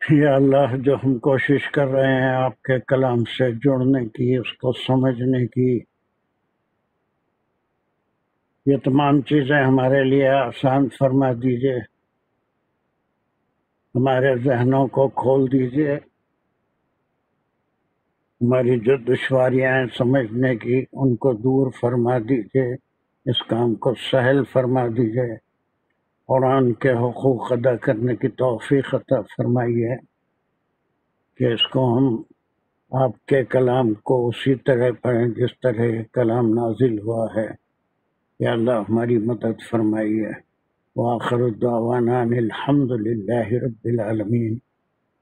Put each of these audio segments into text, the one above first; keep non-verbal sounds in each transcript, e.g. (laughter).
या अल्लाह जो हम कोशिश कर रहे हैं आपके कलाम से जुड़ने की उसको समझने की ये तमाम चीज़ें हमारे लिए आसान फरमा दीजिए हमारे जहनों को खोल दीजिए हमारी जो दुश्वारियाँ हैं समझने की, उनको दूर फरमा दीजिए। इस काम को सहल फरमा दीजिए। कुरान के हकूक़ अदा करने की तोफ़ी अता फरमाइए कि इसको हम आपके कलाम को उसी तरह पढ़ें जिस तरह कलाम नाजिल हुआ है। या अल्लाह हमारी मदद फरमाइए। वाखिर दावाना अल्हम्दुलिल्लाहि रब्बिल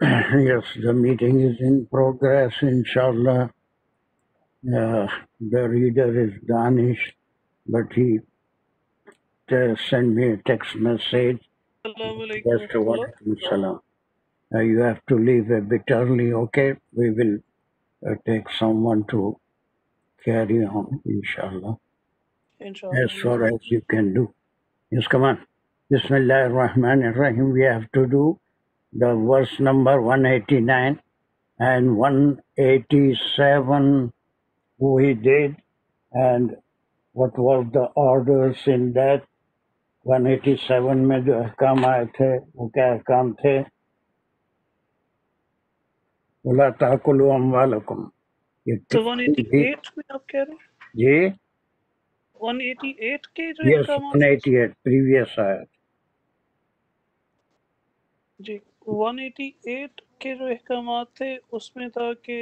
yes, the meeting is in progress, inshallah. Uh, the reader is Danish, but he sent me a text message. Just salam. Uh, you have to leave a bit early, okay? We will uh, take someone to carry on, inshallah. as Inshallah. far as you can do. Yes, come on. Bismillah ar-Rahman ar-Rahim. We have to do the verse number 189 and 187 we did and what was the orders in that 187 में जो अहकाम आए थे वो क्या अहकाम थे वला ताकुलु अम्वालकुम ये तो किसी भी 188 में आप कह रहे हैं जी 188 के जो अहकाम 188 प्रीवियस जी 188 के जो अहकाम थे उसमें था कि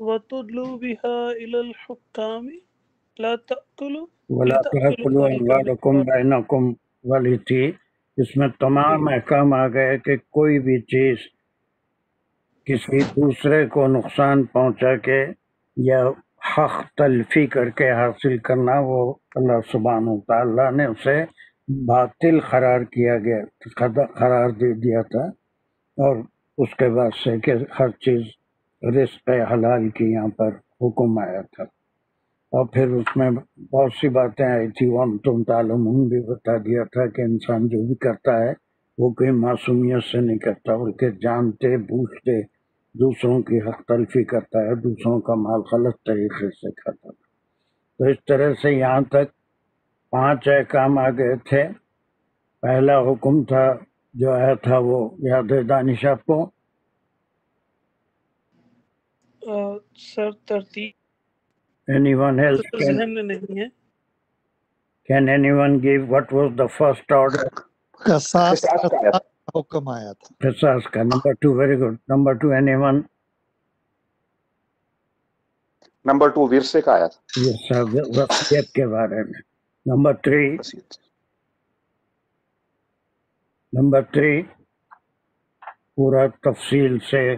वतुदलु बिहा इलल हुक्कामी ला तअकुलु वला अमवालकुम बैनकुम इसमें तमाम अहकाम आ गए कि कोई भी चीज़ किसी दूसरे को नुकसान पहुँचा के या हक तलफी करके हासिल करना, वो अल्लाह सुबहान तआला ने उसे बातिल करार किया गया करार दे दिया था। और उसके बाद से कि हर चीज़ रिस्क हलाल की यहाँ पर हुक्म आया था। और फिर उसमें बहुत सी बातें आई थी वम तुम तालुम भी बता दिया था कि इंसान जो भी करता है, वो कोई मासूमियत से नहीं करता बल्कि जानते, बूझते दूसरों की हक तलफी करता है दूसरों का माल गलत तरीके से खाता है। तो इस तरह से यहाँ तक पाँच काम आ गए थे। पहला हुक्म था जो आया था वो याद है दानिश आपको सर तरतीब। एनीवन एल्स कैन जहन में नहीं है। Can anyone give what was the first order कसास हुक्म आया था। किसास का number two very good number two anyone number two विरसे का आया था। ये सब वसीयत के बारे में। नंबर थ्री नंबर थ्री पूरा तफसील से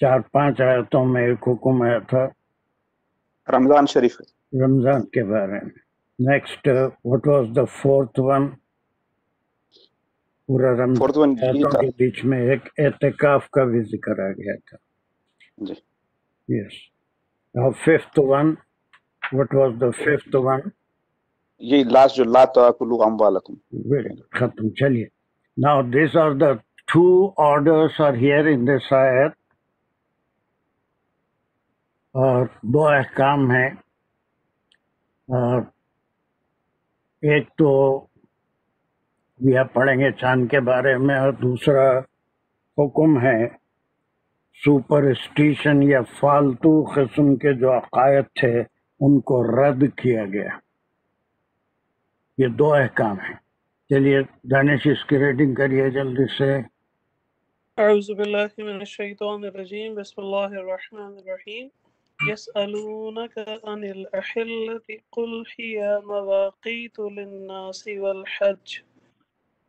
चार पाँच आयतों में एक हुक्म आया था। रमज़ान शरीफ रमज़ान के बारे में। Next what was the fourth one पूरा रमज़ान के बीच में एक एहतिकाफ का भी ज़िक्र आ गया था। जी। Yes now fifth one what was the fifth one ये लास्ट जो ला ताकुलु अमवालकुम वेरी गुड खत्म। चलिए। Now this are the two orders are here in this आयत और दो अहकाम हैं। और एक तो यह पढ़ेंगे चाँद के बारे में और दूसरा हुक्म है सुपरस्टिशन या फालतू किस्म के जो अकायद थे, उनको रद्द किया गया। ये दो अहकाम हैं। चलिए, दानिश, इसकी रेटिंग करिए जल्दी से। अऊज़ुबिल्लाहिमिनश्शैतानिर्रजीम बिस्मिल्लाहिर्रहमानिर्रहीम यसअलूनक अनिल अहिल्लति कुल हिया मवाक़ीतु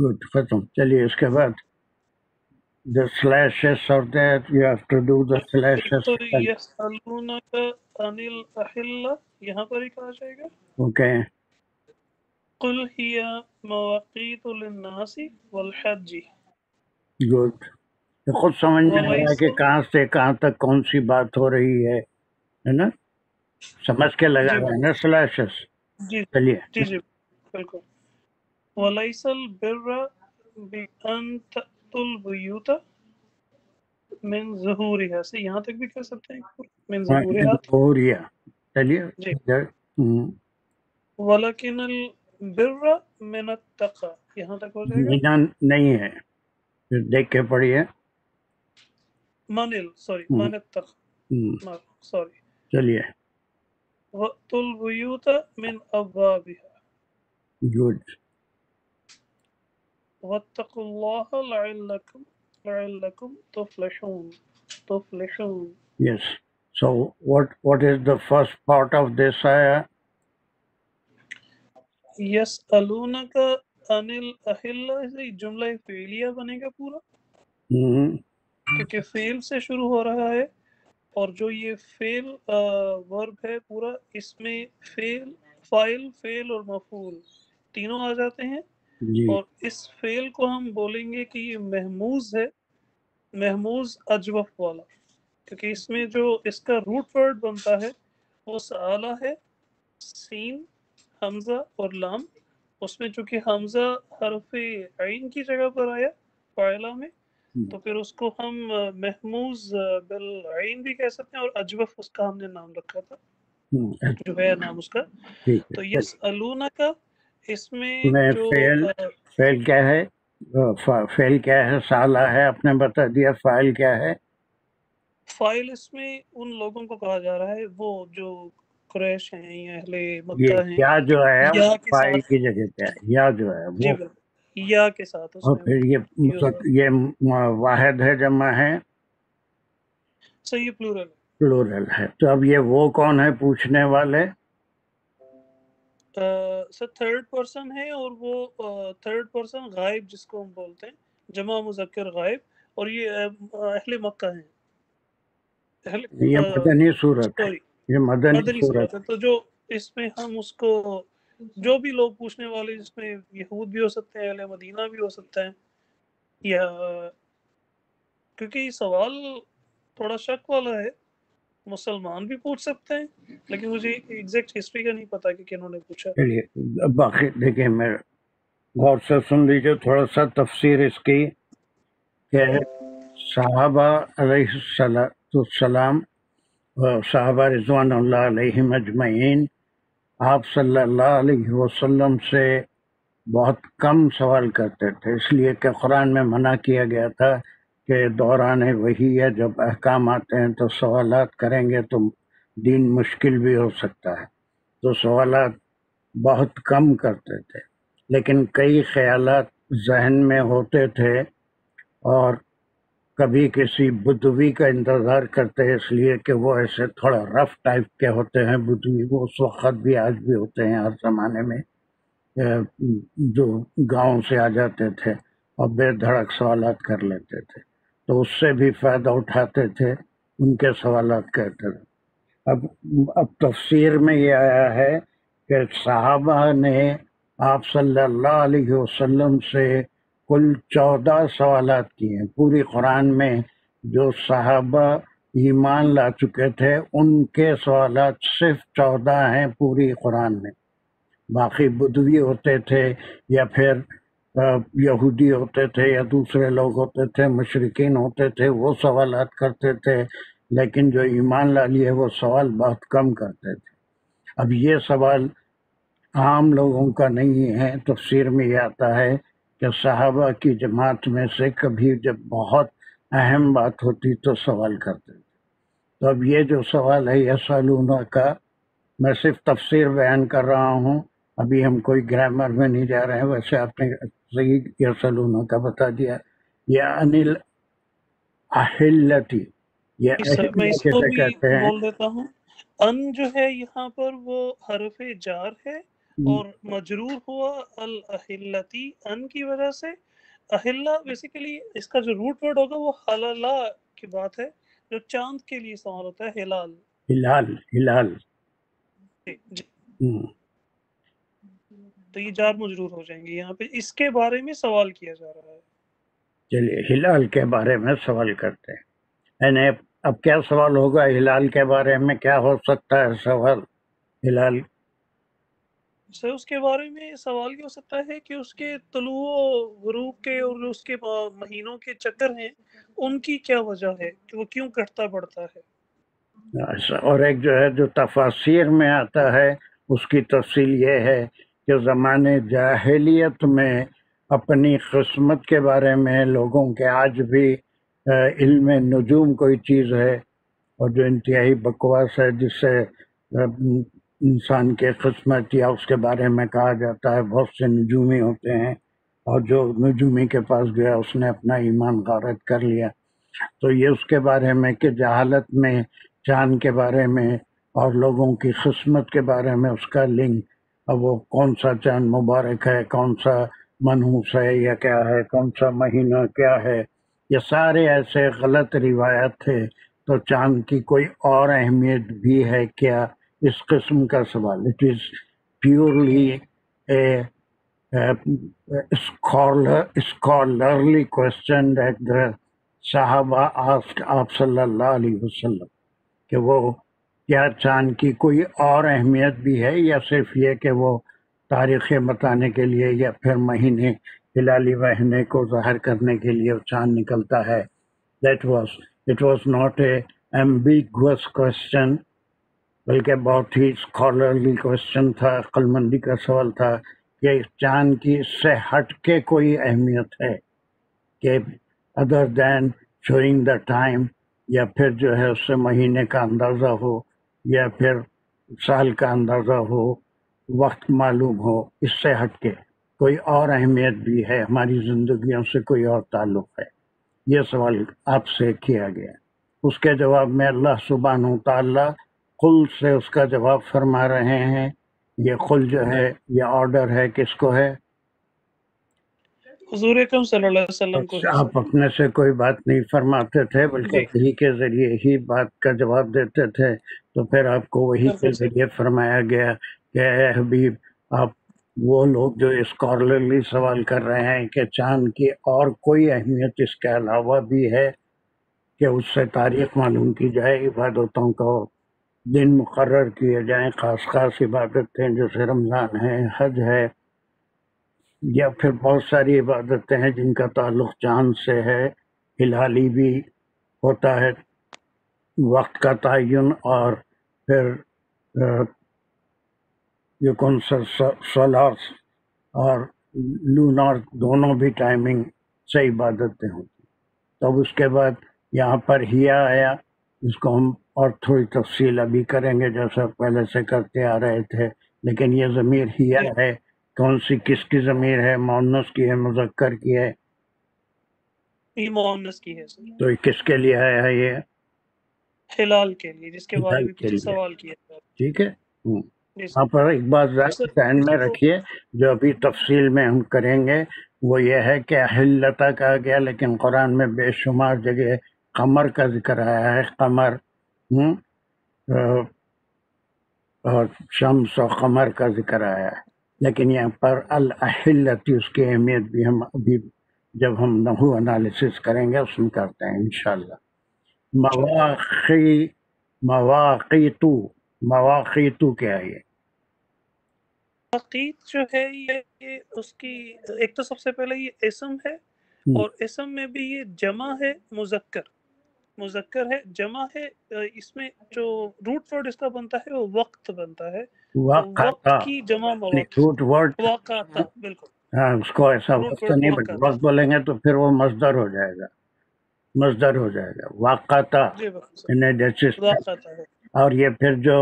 गुड खत्म चलिए इसके बाद the slashes are there you have to do the slashes तो यसअलूनक अनिल अहिल्ला यहाँ पर ही कहा जाएगा okay कुल हिया मवाक़ीतु लिन्नासि वल हज्ज गुड तो खुद समझ में आ रहा है कि कहाँ से कहाँ तक कौन सी बात हो रही है है ना समझ के लगा ना स्लैशेस जी चलिए। जी जी बिल्कुल। वलैसल बिर्र बिअन तअतुल बुयूत मिन ज़ुहूरिहा। से यहाँ तक भी कह सकते हैं? मिन ज़ुहूरिहा। हो चलिए हम्म, बिर्र मिन तक़ा यहाँ तक हो जाएगा? नहीं है। देख के पढ़िए। मानिल सॉरी हम्म। मन तक हम्म, सॉरी। चलिए। वतुल बुयूत मिन अबवाबिहा गुड वत्तकुल्लाह लअल्लकुम लअल्लकुम तुफ्लिहून तुफ्लिहून yes. So what what is the first part of this ayah? यसअलूनक अनिल अहिल्ला से जुमला फेलिया बनेगा पूरा हम्म, क्योंकि फेल से शुरू हो रहा है और जो ये फेल वर्ब है पूरा इसमें फेल फ़ाइल फेल और मफूल तीनों आ जाते हैं। और इस फेल को हम बोलेंगे कि ये महमूज है महमूज अजवफ वाला। क्योंकि इसमें जो इसका रूट वर्ड बनता है वो साला है सीन हमजा और लाम। उसमें चूँकि हमजा हरफ आइन की जगह पर आया फाइला में तो फिर उसको हम महमूज बिल आइन भी कह सकते हैं और अजवफ उसका हमने नाम रखा था। हम्म, जो है नाम उसका। तो यस अलूना का इसमें फेल फेल क्या है? फेल क्या है? साला है आपने बता दिया फ़ाइल क्या है? फ़ाइल इसमें उन लोगों को कहा जा रहा है वो जो कुरैश हैं या अहले मक्का हैं या जो है फ़ाइल की जगह पे या जो है वो या के साथ और फिर ये ये वाहिद है जमा है। सो ये प्लूरल प्लूरल है। तो अब ये वो कौन है पूछने वाले? सर थर्ड पर्सन है और वो थर्ड पर्सन गायब जिसको हम बोलते हैं जमा मुजक्कर गायब और ये अहले मक्का हैं। ये मदनी सूरत है। ये मदनी मदनी सूरत सूरत है। तो जो इसमें हम उसको जो भी लोग पूछने वाले जिसमें यहूद भी हो सकते हैं अहले मदीना भी हो सकता है, या, क्योंकि सवाल थोड़ा शक वाला है, मुसलमान भी पूछ सकते हैं, लेकिन मुझे एग्जैक्ट हिस्ट्री का नहीं पता कि किन्होंने पूछा। बाकी देखिए, मैं गौर से सुन लीजिए, थोड़ा सा तफसीर इसकी साहबा अलैहिस्सलाम व साहबा रिजवान अजमईन। आप सल्लल्लाहु अलैहि वसल्लम से बहुत कम सवाल करते थे, इसलिए कि कुरान में मना किया गया था कि दौरान वही है, जब अहकाम आते हैं तो सवाल करेंगे तो दीन मुश्किल भी हो सकता है। तो सवाल बहुत कम करते थे, लेकिन कई ख्यालात जहन में होते थे और कभी किसी बुद्धवी का इंतज़ार करते हैं, इसलिए कि वो ऐसे थोड़ा रफ टाइप के होते हैं, बुद्धवी वो उस वक्त भी, आज भी होते हैं, हर ज़माने में जो गाँव से आ जाते थे और बेधड़क सवाल कर लेते थे। तो उससे भी फ़ायदा उठाते थे, उनके सवाल करते थे। अब अब तफसीर में ये आया है कि साहबा ने आप सल्लल्लाहु अलैहि वसल्लम से कुल चौदह सवाल किए हैं। पूरी कुरान में जो साहबा ईमान ला चुके थे, उनके सवाल सिर्फ़ चौदह हैं पूरी कुरान में। बाकी बुद्धवी होते थे या फिर यहूदी होते थे या दूसरे लोग होते थे, मशरकिन होते थे, वो सवाल करते थे, लेकिन जो ईमान ला लिए, वो सवाल बहुत कम करते थे। अब ये सवाल आम लोगों का नहीं है, तफसीर में ये आता है कि साहबा की जमात में से कभी जब बहुत अहम बात होती तो सवाल करते थे। तो अब ये जो सवाल है यसलूना का मैं सिर्फ़ तफसीर बयान कर रहा हूँ। अभी हम कोई ग्रामर में नहीं जा रहे हैं वैसे आपने सही यह यसलूना का बता दिया। ये अनिल अहिल्लती ये मैं कहते हैं। अन जो है यहाँ पर वो हरफ जार है। और मजरूर हुआ अल अहिल्लती अन की वजह से। अहिल्ला बेसिकली इसका जो रूट वर्ड होगा वो हलाला की बात है जो चाँद के लिए इस्तेमाल होता है हिलाल। हिलाल हिलाल। हम्म। तो ये जार मजरूर हो जाएँगे यहाँ पे। इसके बारे में सवाल किया जा रहा है। चलिए हिलाल के बारे में सवाल करते हैं। अब क्या सवाल होगा हिलाल के बारे में? क्या हो सकता है सवाल? हिलाल सर उसके बारे में सवाल ये हो सकता है कि उसके तलु गुरूब के और उसके महीनों के चक्कर हैं, उनकी क्या वजह है कि वो क्यों कटता बढ़ता है? अच्छा और एक जो है, जो तफासिर में आता है, उसकी तफसील ये है कि ज़माने जाहलीत में अपनी किस्मत के बारे में लोगों के आज भी इल्म नजूम कोई चीज़ है और जो इंतहाई बकवास है, जिससे इंसान के किस्मत या उसके बारे में कहा जाता है, बहुत से नजूमी होते हैं और जो नजूमी के पास गया, उसने अपना ईमान गारत कर लिया। तो ये उसके बारे में कि जहालत में चाँद के बारे में और लोगों की किस्मत के बारे में उसका लिंक अब वो कौन सा चाँद मुबारक है, कौन सा मनहूस है या क्या है, कौन सा महीना क्या है, ये सारे ऐसे गलत रिवायत थे तो चाँद की कोई और अहमियत भी है क्या? इस किस्म का सवाल it is purely that the sahaba asked आप सल्लल्लाहु अलैहि वसल्लम कि वो क्या चाँद की कोई और अहमियत भी है या सिर्फ़ ये कि वो तारीखें बताने के लिए या फिर महीने हिलाली महीने को ज़ाहिर करने के लिए चाँद निकलता है? That was it was not a ambiguous question बल्कि बहुत ही स्कॉलरली क्वेश्चन था अक्लमंदी का सवाल था कि चाँद की से हट के कोई अहमियत है? कि other than showing the time या फिर जो है उससे महीने का अंदाज़ा हो, या फिर साल का अंदाज़ा हो, वक्त मालूम हो इससे हट के कोई और अहमियत भी है? हमारी ज़िंदगियों से कोई और ताल्लुक़ है? ये सवाल आपसे किया गया। उसके जवाब में अल्लाह सुबहान ताला कुल से उसका जवाब फरमा रहे हैं ये कुल जो है ये ऑर्डर है किसको है? अच्छा, आप अपने से कोई बात नहीं फरमाते थे बल्कि वही के ज़रिए ही बात का जवाब देते थे तो फिर आपको वही के ज़रिए फरमाया गया कि हबीब आप वो लोग जो स्कॉलरली सवाल कर रहे हैं कि चाँद की और कोई अहमियत इसके अलावा भी है कि उससे तारीख मालूम की जाए इबादतों को दिन मुकर किए जाएँ, ख़ास ख़ास इबादतें जैसे रमज़ान है, हज है, या फिर बहुत सारी इबादतें हैं जिनका ताल्लुक़ चाँद से है, हिलाली भी होता है, वक्त का तयन और फिर ये कौन सा सोलार और लूनार दोनों भी टाइमिंग से इबादतें होती तब तो उसके बाद यहाँ पर हिया आया इसको हम और थोड़ी तफसील अभी करेंगे जैसा पहले से करते आ रहे थे। लेकिन ये ज़मीर हिया है। कौन सी किसकी ज़मीर है? मोनस की है मुजक्कर की है? की है तो किसके लिए आया है ये? हिलाल के लिए जिसके बारे में। सवाल किया ठीक है? हम्म। यहाँ पर एक बात ध्यान में रखिए जो अभी तफसील में हम करेंगे वो ये है कि अहिल्लता कहा गया लेकिन कुरान में बेशुमार जगह कमर का ज़िक्र आया है कमर। हम्म, और शम्स और कमर का ज़िक्र आया है। लेकिन यहाँ पर अल अहिल्लती उसकी अहमियत भी हम अभी जब हम नहू एनालिसिस करेंगे उसमें करते हैं इंशाल्लाह। मवाक़ी मवाक़ीतु मवाक़ीतु क्या है ये? अकीद जो है ये, ये उसकी एक तो सबसे पहले ये इसम है हम्म। और इसम में भी ये जमा है मुजक्कर। मुजक्कर है जमा है इसमें जो रूट वर्ड इसका बनता है वो वक्त बनता है। तो वक्त की जमा रूट वर्ड वाक़ाता बिल्कुल। हाँ उसको ऐसा वक्त वर्ड नहीं। बट वक्त बोलेंगे तो फिर वो मजदर हो जाएगा। मजदर हो जाएगा। वाक़ाता और ये फिर जो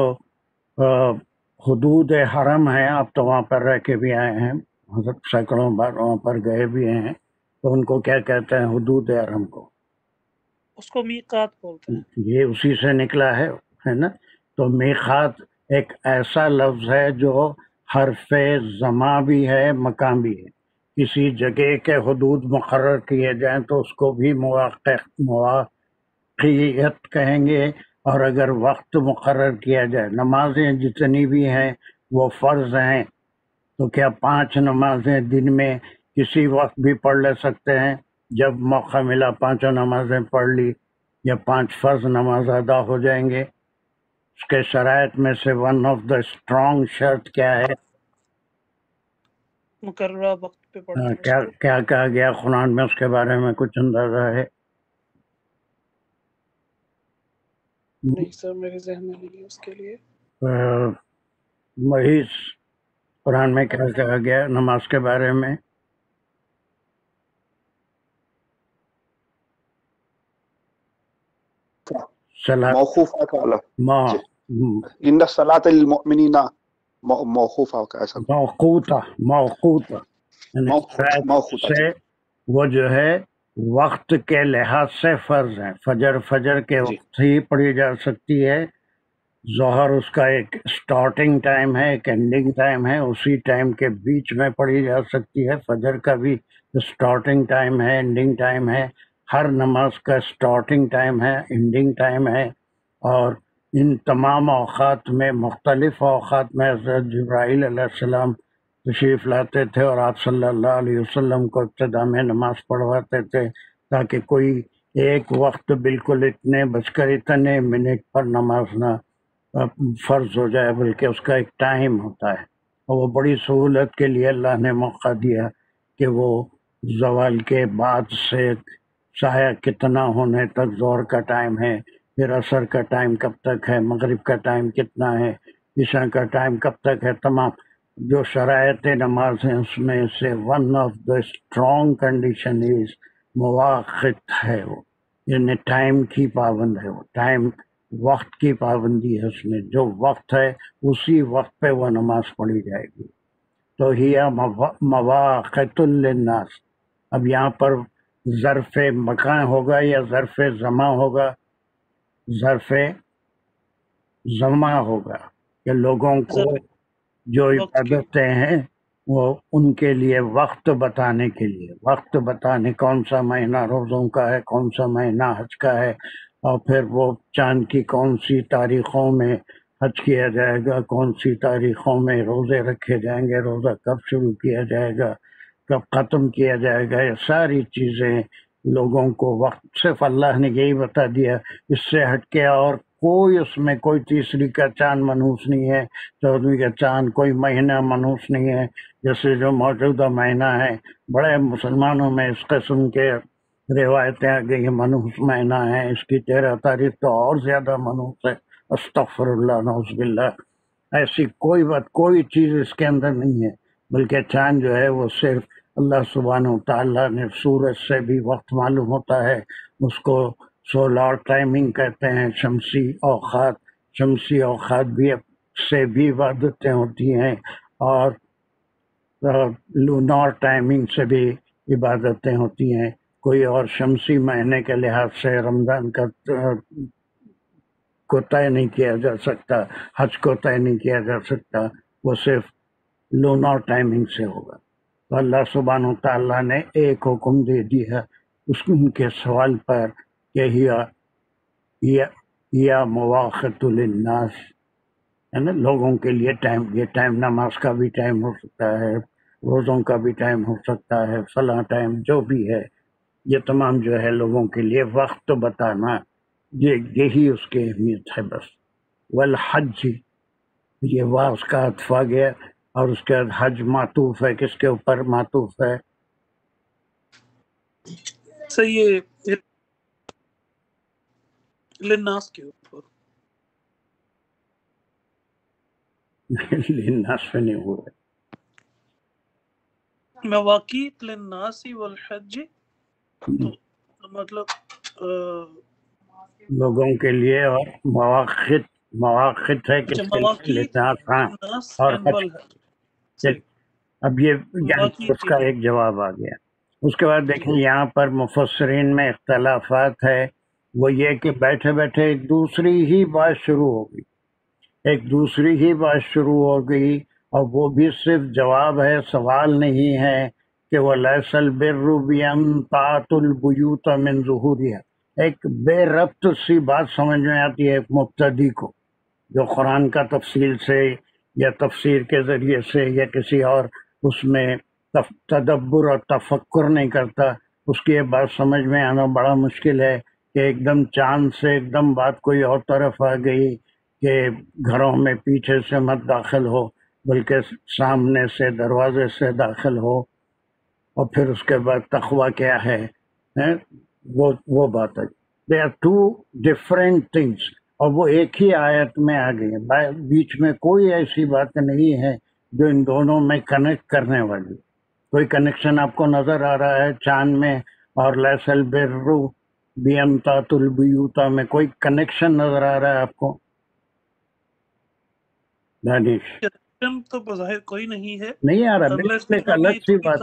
हदूद हरम है आप तो वहाँ पर रह के भी आए हैं मतलब सैकड़ों बार वहाँ पर गए भी हैं तो उनको क्या कहते हैं हदूद हरम को? उसको मीकात बोलते हैं। ये उसी से निकला है है ना? तो मीखात एक ऐसा लफ्ज है जो हरफ जमा भी है, मकाम भी है। किसी जगह के हदूद मुकर किए जाएँ तो उसको भी मवाक़ मवाक़ियत कहेंगे और अगर वक्त मुकर किया जाए, नमाजें जितनी भी हैं, वो फ़र्ज़ हैं। तो क्या पाँच नमाजें दिन में किसी वक्त भी पढ़ ले सकते हैं? जब मौका मिला पाँचों नमाजें पढ़ ली या पाँच फ़र्ज़ नमाज़ अदा हो जाएँगे उसके शराइत में से वन ऑफ़ द स्ट्रॉन्ग शर्त क्या है? मुकर्रा वक्त पे हाँ, क्या क्या कहा गया कुरान में उसके बारे में कुछ अंदाज़ा है? नहीं सर मेरे जहन में नहीं उसके लिए। वही कुरान में क्या कहा गया नमाज़ के बारे में? सलात का वाला इन सलात मुमिनीना मौखूफा का ऐसा मौकूता मौकूता यानी मौकूता, शराइत मौकूता, से वो जो है वक्त के लिहाज से फ़र्ज़ है फजर फजर के वक्त ही पढ़ी जा सकती है जोहर उसका एक स्टार्टिंग टाइम है एक एंडिंग टाइम है उसी टाइम के बीच में पढ़ी जा सकती है फजर का भी स्टार्टिंग टाइम है एंडिंग टाइम है हर नमाज़ का स्टार्टिंग टाइम है एंडिंग टाइम है, और इन तमाम अवकात में, मुख्तलिफ़ अवकात में हज़रत जब्राईल अलैहिस्सलाम तशरीफ़ लाते थे और आप अलैहि वसल्लम को इब्तदा में नमाज़ पढ़वाते थे, ताकि कोई एक वक्त बिल्कुल इतने बजकर इतने मिनट पर नमाज़ ना फ़र्ज़ हो जाए, बल्कि उसका एक टाइम होता है। और वो बड़ी सहूलत के लिए अल्लाह ने मौका दिया कि वो जवाल के बाद से साया कितना होने तक ज़ोर का टाइम है, फिर असर का टाइम कब तक है, मगरिब का टाइम कितना है ईशा का टाइम कब तक है, तमाम जो शरायत नमाज़ हैं, उसमें से one of the strong condition is मवाक़ित है वो। यानी टाइम की पाबंद है वो। टाइम वक्त की पाबंदी है उसमें। जो वक्त है, उसी वक्त पे वो नमाज़ पढ़ी जाएगी। तो हिया मवाक़तुल्लिन्नास अब यहाँ पर ज़रफ़ मकान होगा या ज़रफ़ ज़मा होगा? ज़रफ़ ज़मा होगा। कि लोगों को जो इबादतें हैं वो उनके लिए वक्त बताने के लिए। वक्त बताने कौन सा महीना रोज़ों का है कौन सा महीना हज का है और फिर वो चाँद की कौन सी तारीखों में हज किया जाएगा कौन सी तारीखों में रोज़े रखे जाएँगे रोज़ा कब शुरू किया जाएगा कब ख़त्म किया जाएगा, ये सारी चीज़ें लोगों को वक्त, सिर्फ़ अल्लाह ने यही बता दिया, इससे हटके और कोई उसमें कोई तीसरी का चाँद मनहूस नहीं है, चौदहवीं का चाँद कोई महीना मनहूस नहीं है, जैसे जो मौजूदा महीना है। बड़े मुसलमानों में इस किस्म के रिवायतें आ गई मनहूस महीना है, इसकी तेरह तारीख तो और ज़्यादा मनहूस है। अस्तफरल्ला नौजबिल्ला ऐसी कोई बात, कोई चीज़ इसके अंदर नहीं है, बल्कि चाँद जो है वो सिर्फ़ अल्लाह सुबहान ताला ने सूरज से भी वक्त मालूम होता है। उसको सोलर टाइमिंग कहते हैं, शमसी औकात शमसी औकात भी से भी इबादतें होती हैं और लूनार टाइमिंग से भी इबादतें होती हैं। कोई और शमसी महीने के लिहाज से रमज़ान का, को तय नहीं किया जा सकता, हज को तय नहीं किया जा सकता, वो सिर्फ़ लूनर टाइमिंग से होगा। तो अल्लाह सुबहान ताला ने एक हुक्म दे दिया उनके सवाल पर कि या, या, या है ना? लोगों के लिए टाइम ये टाइम नमाज़ का भी टाइम हो सकता है रोज़ों का भी टाइम हो सकता है फला टाइम जो भी है ये तमाम जो है लोगों के लिए वक्त तो बताना ये यही उसकी अहमियत है बस। वल हज ये वाह उसका अतफा गया। और उसके बाद हज मातूफ है किसके ऊपर मातूफ है? सही ये लिन्नास के ऊपर। (laughs) लिन्नास पे नहीं हुआ। मवाकीत लिन्नासी वल हज तो मतलब लोगों के लिए और मवाखित मवाखित है अच्छा किसके लिए? लिन्नास हाँ और एंड हज वल हज चल अब ये उसका एक जवाब आ गया। उसके बाद देखिए यहाँ पर मुफसरीन में इख्तलाफात है। वो ये कि बैठे बैठे एक दूसरी ही बात शुरू हो गई। एक दूसरी ही बात शुरू हो गई और वो भी सिर्फ़ जवाब है सवाल नहीं है कि वह लैसल बिर्रुबियन तातुल बुयूत मिन ज़ुहूरिहा। एक बेरब्त सी बात समझ में आती है एक मुब्तदी को जो कुरान का तफसील से या तफसीर के ज़रिए से या किसी और उसमें तदब्बर और तफक्र नहीं करता। उसकी ये बात समझ में आना बड़ा मुश्किल है कि एकदम चाँद से एकदम बात कोई और तरफ़ आ गई कि घरों में पीछे से मत दाखिल हो बल्कि सामने से दरवाजे से दाखिल हो। और फिर उसके बाद तखवा क्या है, है? वो वो बात है। They are two different things और वो एक ही आयत में आ गई है। बीच में कोई ऐसी बात नहीं है जो इन दोनों में कनेक्ट करने वाली। कोई कनेक्शन आपको नज़र आ रहा है चाँद में और लैसल बिर्रु बियंतातुल बुयूता में कोई कनेक्शन नज़र आ रहा है आपको? दानिश। तो कोई नहीं है। नहीं आ रहा। एक अलग सी बात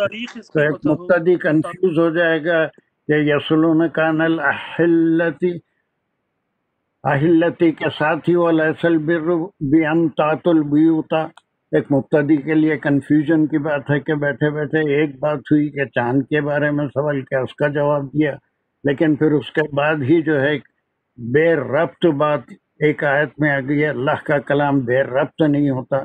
तो मुक्तदी कंफ्यूज हो जाएगा कि यसलून कानल अहिल्लती अहिल्लती के साथ ही वाला असल बुयूता एक मुक्तदी के लिए कन्फ्यूज़न की बात है कि बैठे बैठे एक बात हुई कि चाँद के बारे में सवाल किया, उसका जवाब दिया। लेकिन फिर उसके बाद ही जो है बेरब्त बात एक आयत में आ गई है, अल्लाह का कलाम बेरब्त नहीं होता।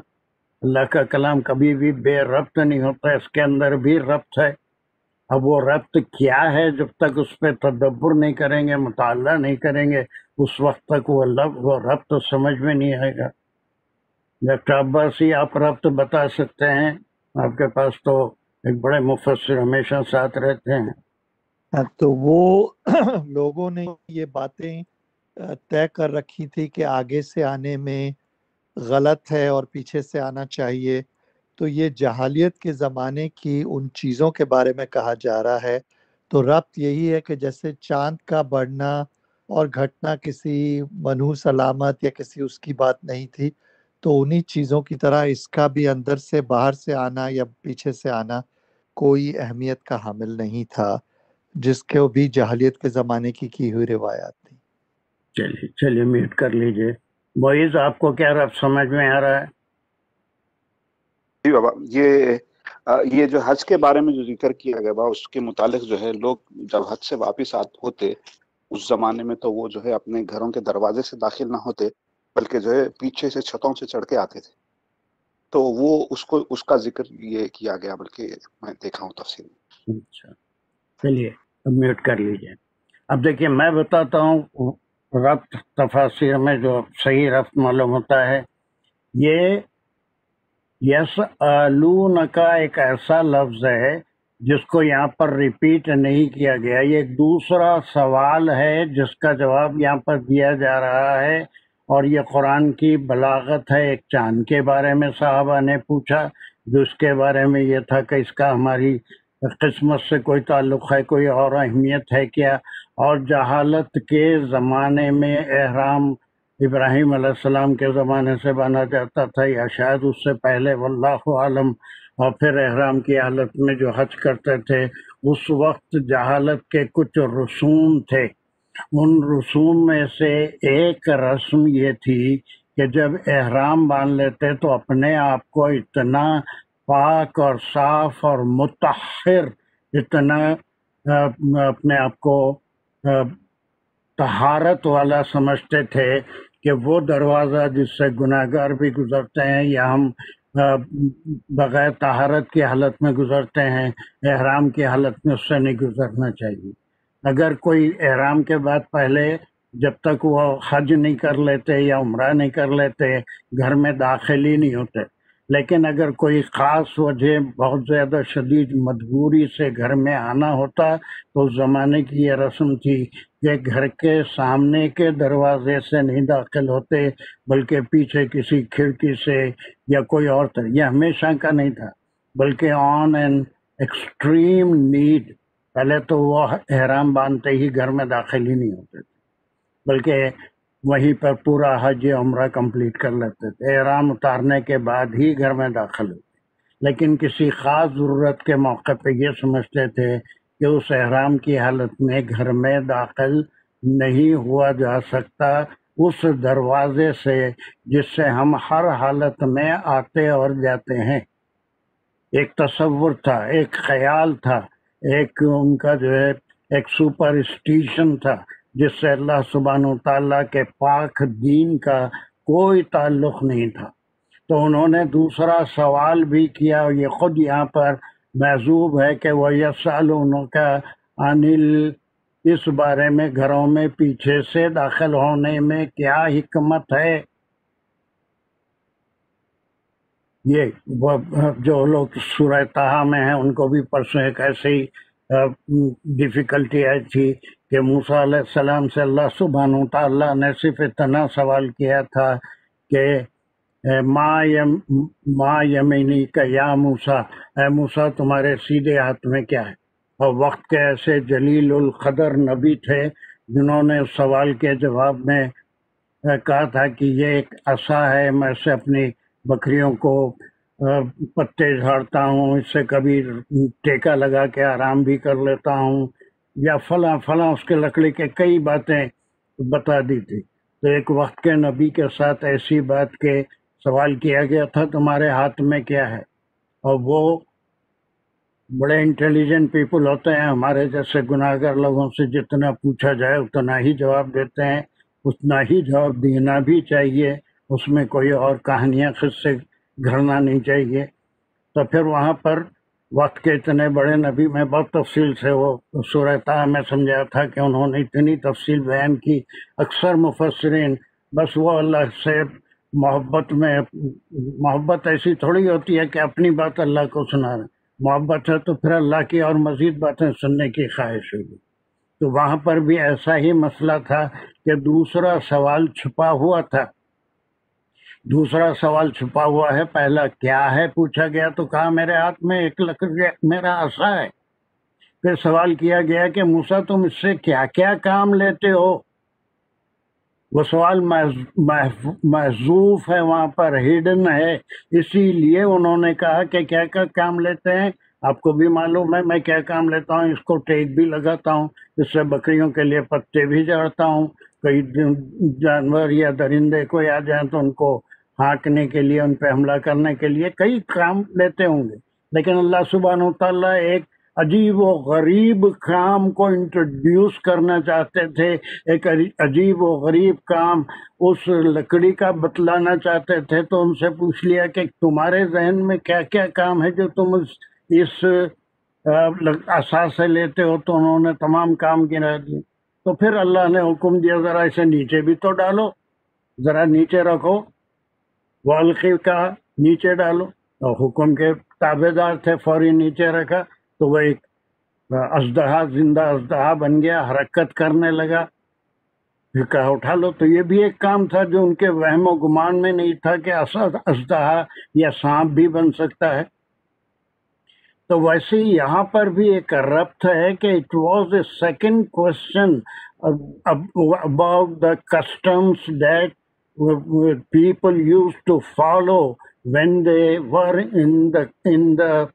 अल्लाह का कलाम कभी भी बेरब्त नहीं होता, इसके अंदर भी रब्त है। अब वो रब्त क्या है, जब तक उस पर तदब्बर नहीं करेंगे, मुताला नहीं करेंगे उस वक्त तक वो लब वो तो समझ में नहीं आएगा। डॉक्टर अब्बासी आप रब्त बता सकते हैं आपके पास तो एक बड़े मुफसर हमेशा साथ रहते हैं। हाँ, तो वो (clears throat) लोगों ने ये बातें तय कर रखी थी कि आगे से आने में गलत है और पीछे से आना चाहिए। तो ये जहालियत के ज़माने की उन चीज़ों के बारे में कहा जा रहा है। तो रब्त यही है कि जैसे चाँद का बढ़ना और घटना किसी मनहू सलामत या किसी उसकी बात नहीं थी तो उन्हीं चीज़ों की तरह इसका भी अंदर से बाहर से आना या पीछे से आना कोई अहमियत का हामिल नहीं था जिसके भी जहालियत के ज़माने की की हुई रिवायात थी। चलिए चलिए म्यूट कर लीजिए। मोइज आपको क्या रब्त समझ में आ रहा है? जी बाबा ये ये जो हज के बारे में जो ज़िक्र किया गया बा उसके मुतालिक जो है लोग जब हज से वापस आते होते उस जमाने में तो वो जो है अपने घरों के दरवाजे से दाखिल ना होते, बल्कि जो है पीछे से छतों से चढ़ के आते थे। तो वो उसको, उसका ज़िक्र ये किया गया, बल्कि मैं देखा हूँ तफसील अच्छा। चलिए अब म्यूट कर लीजिए। अब देखिए, मैं बताता हूँ रब्त तफासिर में जो सही रब्त मालूम होता है, ये, यस आलून का एक ऐसा लफ्ज है जिसको यहाँ पर रिपीट नहीं किया गया। ये दूसरा सवाल है जिसका जवाब यहाँ पर दिया जा रहा है और ये कुरान की बलागत है। एक चाँद के बारे में साहबा ने पूछा, जिसके बारे में ये था कि इसका हमारी किस्मत से कोई ताल्लुक़ है, कोई और अहमियत है क्या? और जहालत के ज़माने में एहराम इब्राहिम के ज़माने से बना जाता था, या शायद उससे पहले, वल्लाहु आलम। और फिर एहराम की हालत में जो हज करते थे, उस वक्त जहालत के कुछ रसूम थे। उन रसूम में से एक रस्म ये थी कि जब एहराम बाँध लेते तो अपने आप को इतना पाक और साफ़ और मुतहर, इतना अपने आप को तहारत वाला समझते थे कि वो दरवाज़ा जिससे गुनाहगार भी गुजरते हैं या हम बग़ैर तहारत की हालत में गुजरते हैं, एहराम की हालत में उससे नहीं गुजरना चाहिए। अगर कोई एहराम के बाद पहले जब तक वो हज नहीं कर लेते या उम्र नहीं कर लेते, घर में दाखिल ही नहीं होते लेकिन अगर कोई ख़ास वजह, बहुत ज़्यादा शदीद मजबूरी से घर में आना होता तो उस ज़माने की यह रस्म थी। कि घर के सामने के दरवाजे से नहीं दाखिल होते, बल्कि पीछे किसी खिड़की से या कोई और तरह। यह हमेशा का नहीं था, बल्कि ऑन एन एक्सट्रीम नीड पहले तो वह एहराम बांधते ही घर में दाखिल ही नहीं होते थे, बल्कि वहीं पर पूरा हज उम्र कंप्लीट कर लेते थे। एहराम उतारने के बाद ही घर में दाखिल होते लेकिन किसी ख़ास ज़रूरत के मौके पे ये समझते थे कि उस एहराम की हालत में घर में दाखिल नहीं हुआ जा सकता। उस दरवाजे से जिससे हम हर हालत में आते और जाते हैं। एक तस्वुर था, एक ख्याल था, एक उनका जो है, एक सुपर स्टेशन था। जिससे अल्लाह सुबहान ताला के पाक दीन का कोई ताल्लुक नहीं था। तो उन्होंने दूसरा सवाल भी किया और ये खुद यहाँ पर महजूब है कि वह यसाल का अनिल इस बारे में घरों में पीछे से दाखिल होने में क्या हिकमत है? ये जो लोग सूरह तहा में हैं, उनको भी परसों एक ऐसी डिफ़िकल्टी आई थी कि मूसा सलाम से अल्लाह सुबहान तला ने सिर्फ़ इतना सवाल किया था कि माँ यम माँ यमीनी का या मूसा, ए, मूसा तुम्हारे सीधे हाथ में क्या है? और वक्त के ऐसे जलील नबी थे जिन्होंने उस सवाल के जवाब में कहा था कि ये एक असा है, मैं से अपनी बकरियों को पत्ते झाड़ता हूँ, इससे कभी टेका लगा के आराम भी कर लेता हूँ। या फला फला उसके लकड़ी के कई बातें बता दी थी। तो एक वक्त के नबी के साथ ऐसी बात के सवाल किया गया था, तुम्हारे हाथ में क्या है? और वो बड़े इंटेलिजेंट पीपल होते हैं, हमारे जैसे गुनाहगर लोगों से जितना पूछा जाए, उतना ही जवाब देते हैं, उतना ही जवाब देना भी चाहिए, उसमें कोई और कहानियाँ खुद से घरना नहीं चाहिए। तो फिर वहाँ पर वक्त के इतने बड़े नबी, में बहुत तफसील से वो सूरता में समझाया था कि उन्होंने इतनी तफसील बयान की। अक्सर मुफसरीन बस वो अल्लाह से मोहब्बत में, मोहब्बत ऐसी थोड़ी होती है कि अपनी बात अल्लाह को सुना रहे। मोहब्बत है तो फिर अल्लाह की और मज़ीद बातें सुनने की ख्वाहिश होगी। तो वहाँ पर भी ऐसा ही मसला था कि दूसरा सवाल छुपा हुआ था। दूसरा सवाल छुपा हुआ है, पहला क्या है, पूछा गया तो कहा, मेरे हाथ में एक लकड़ी मेरा आशा है। फिर सवाल किया गया कि, मूसा, तुम इससे क्या क्या काम लेते हो? वो सवाल महजूफ है, वहाँ पर हिडन है। इसीलिए उन्होंने कहा कि क्या क्या काम लेते हैं? आपको भी मालूम है, मैं क्या काम लेता हूँ? इसको टेक भी लगाता हूँ, इससे बकरियों के लिए पत्ते भी जड़ता हूँ। कई जानवर या दरिंदे कोई आ जाए तो उनको हाँकने के लिए, उन पर हमला करने के लिए कई काम लेते होंगे। लेकिन अल्लाह सुबहान तला एक अजीब व गरीब काम को इंट्रोड्यूस करना चाहते थे। एक अजीब व गरीब काम उस लकड़ी का बतलाना चाहते थे तो उनसे पूछ लिया कि तुम्हारे जहन में क्या क्या काम है जो तुम इस आशा से लेते हो? तो उन्होंने तमाम काम गिरा दिए। तो फिर अल्लाह ने हुक्म दिया, ज़रा इसे नीचे भी तो डालो, ज़रा नीचे रखो। वालकी का नीचे डालो, और हुक्म के ताबेदार थे, फौरी नीचे रखा तो वह एक अजदहा ज़िंदा अजदहा बन गया, हरकत करने लगा। फिर कहा, उठा लो। तो ये भी एक काम था जो उनके वहम गुमान में नहीं था कि असद अजदहा या सांप भी बन सकता है। तो वैसे ही यहाँ पर भी एक रब्त है कि it was a second question about the customs that people used to follow when they were in the in the,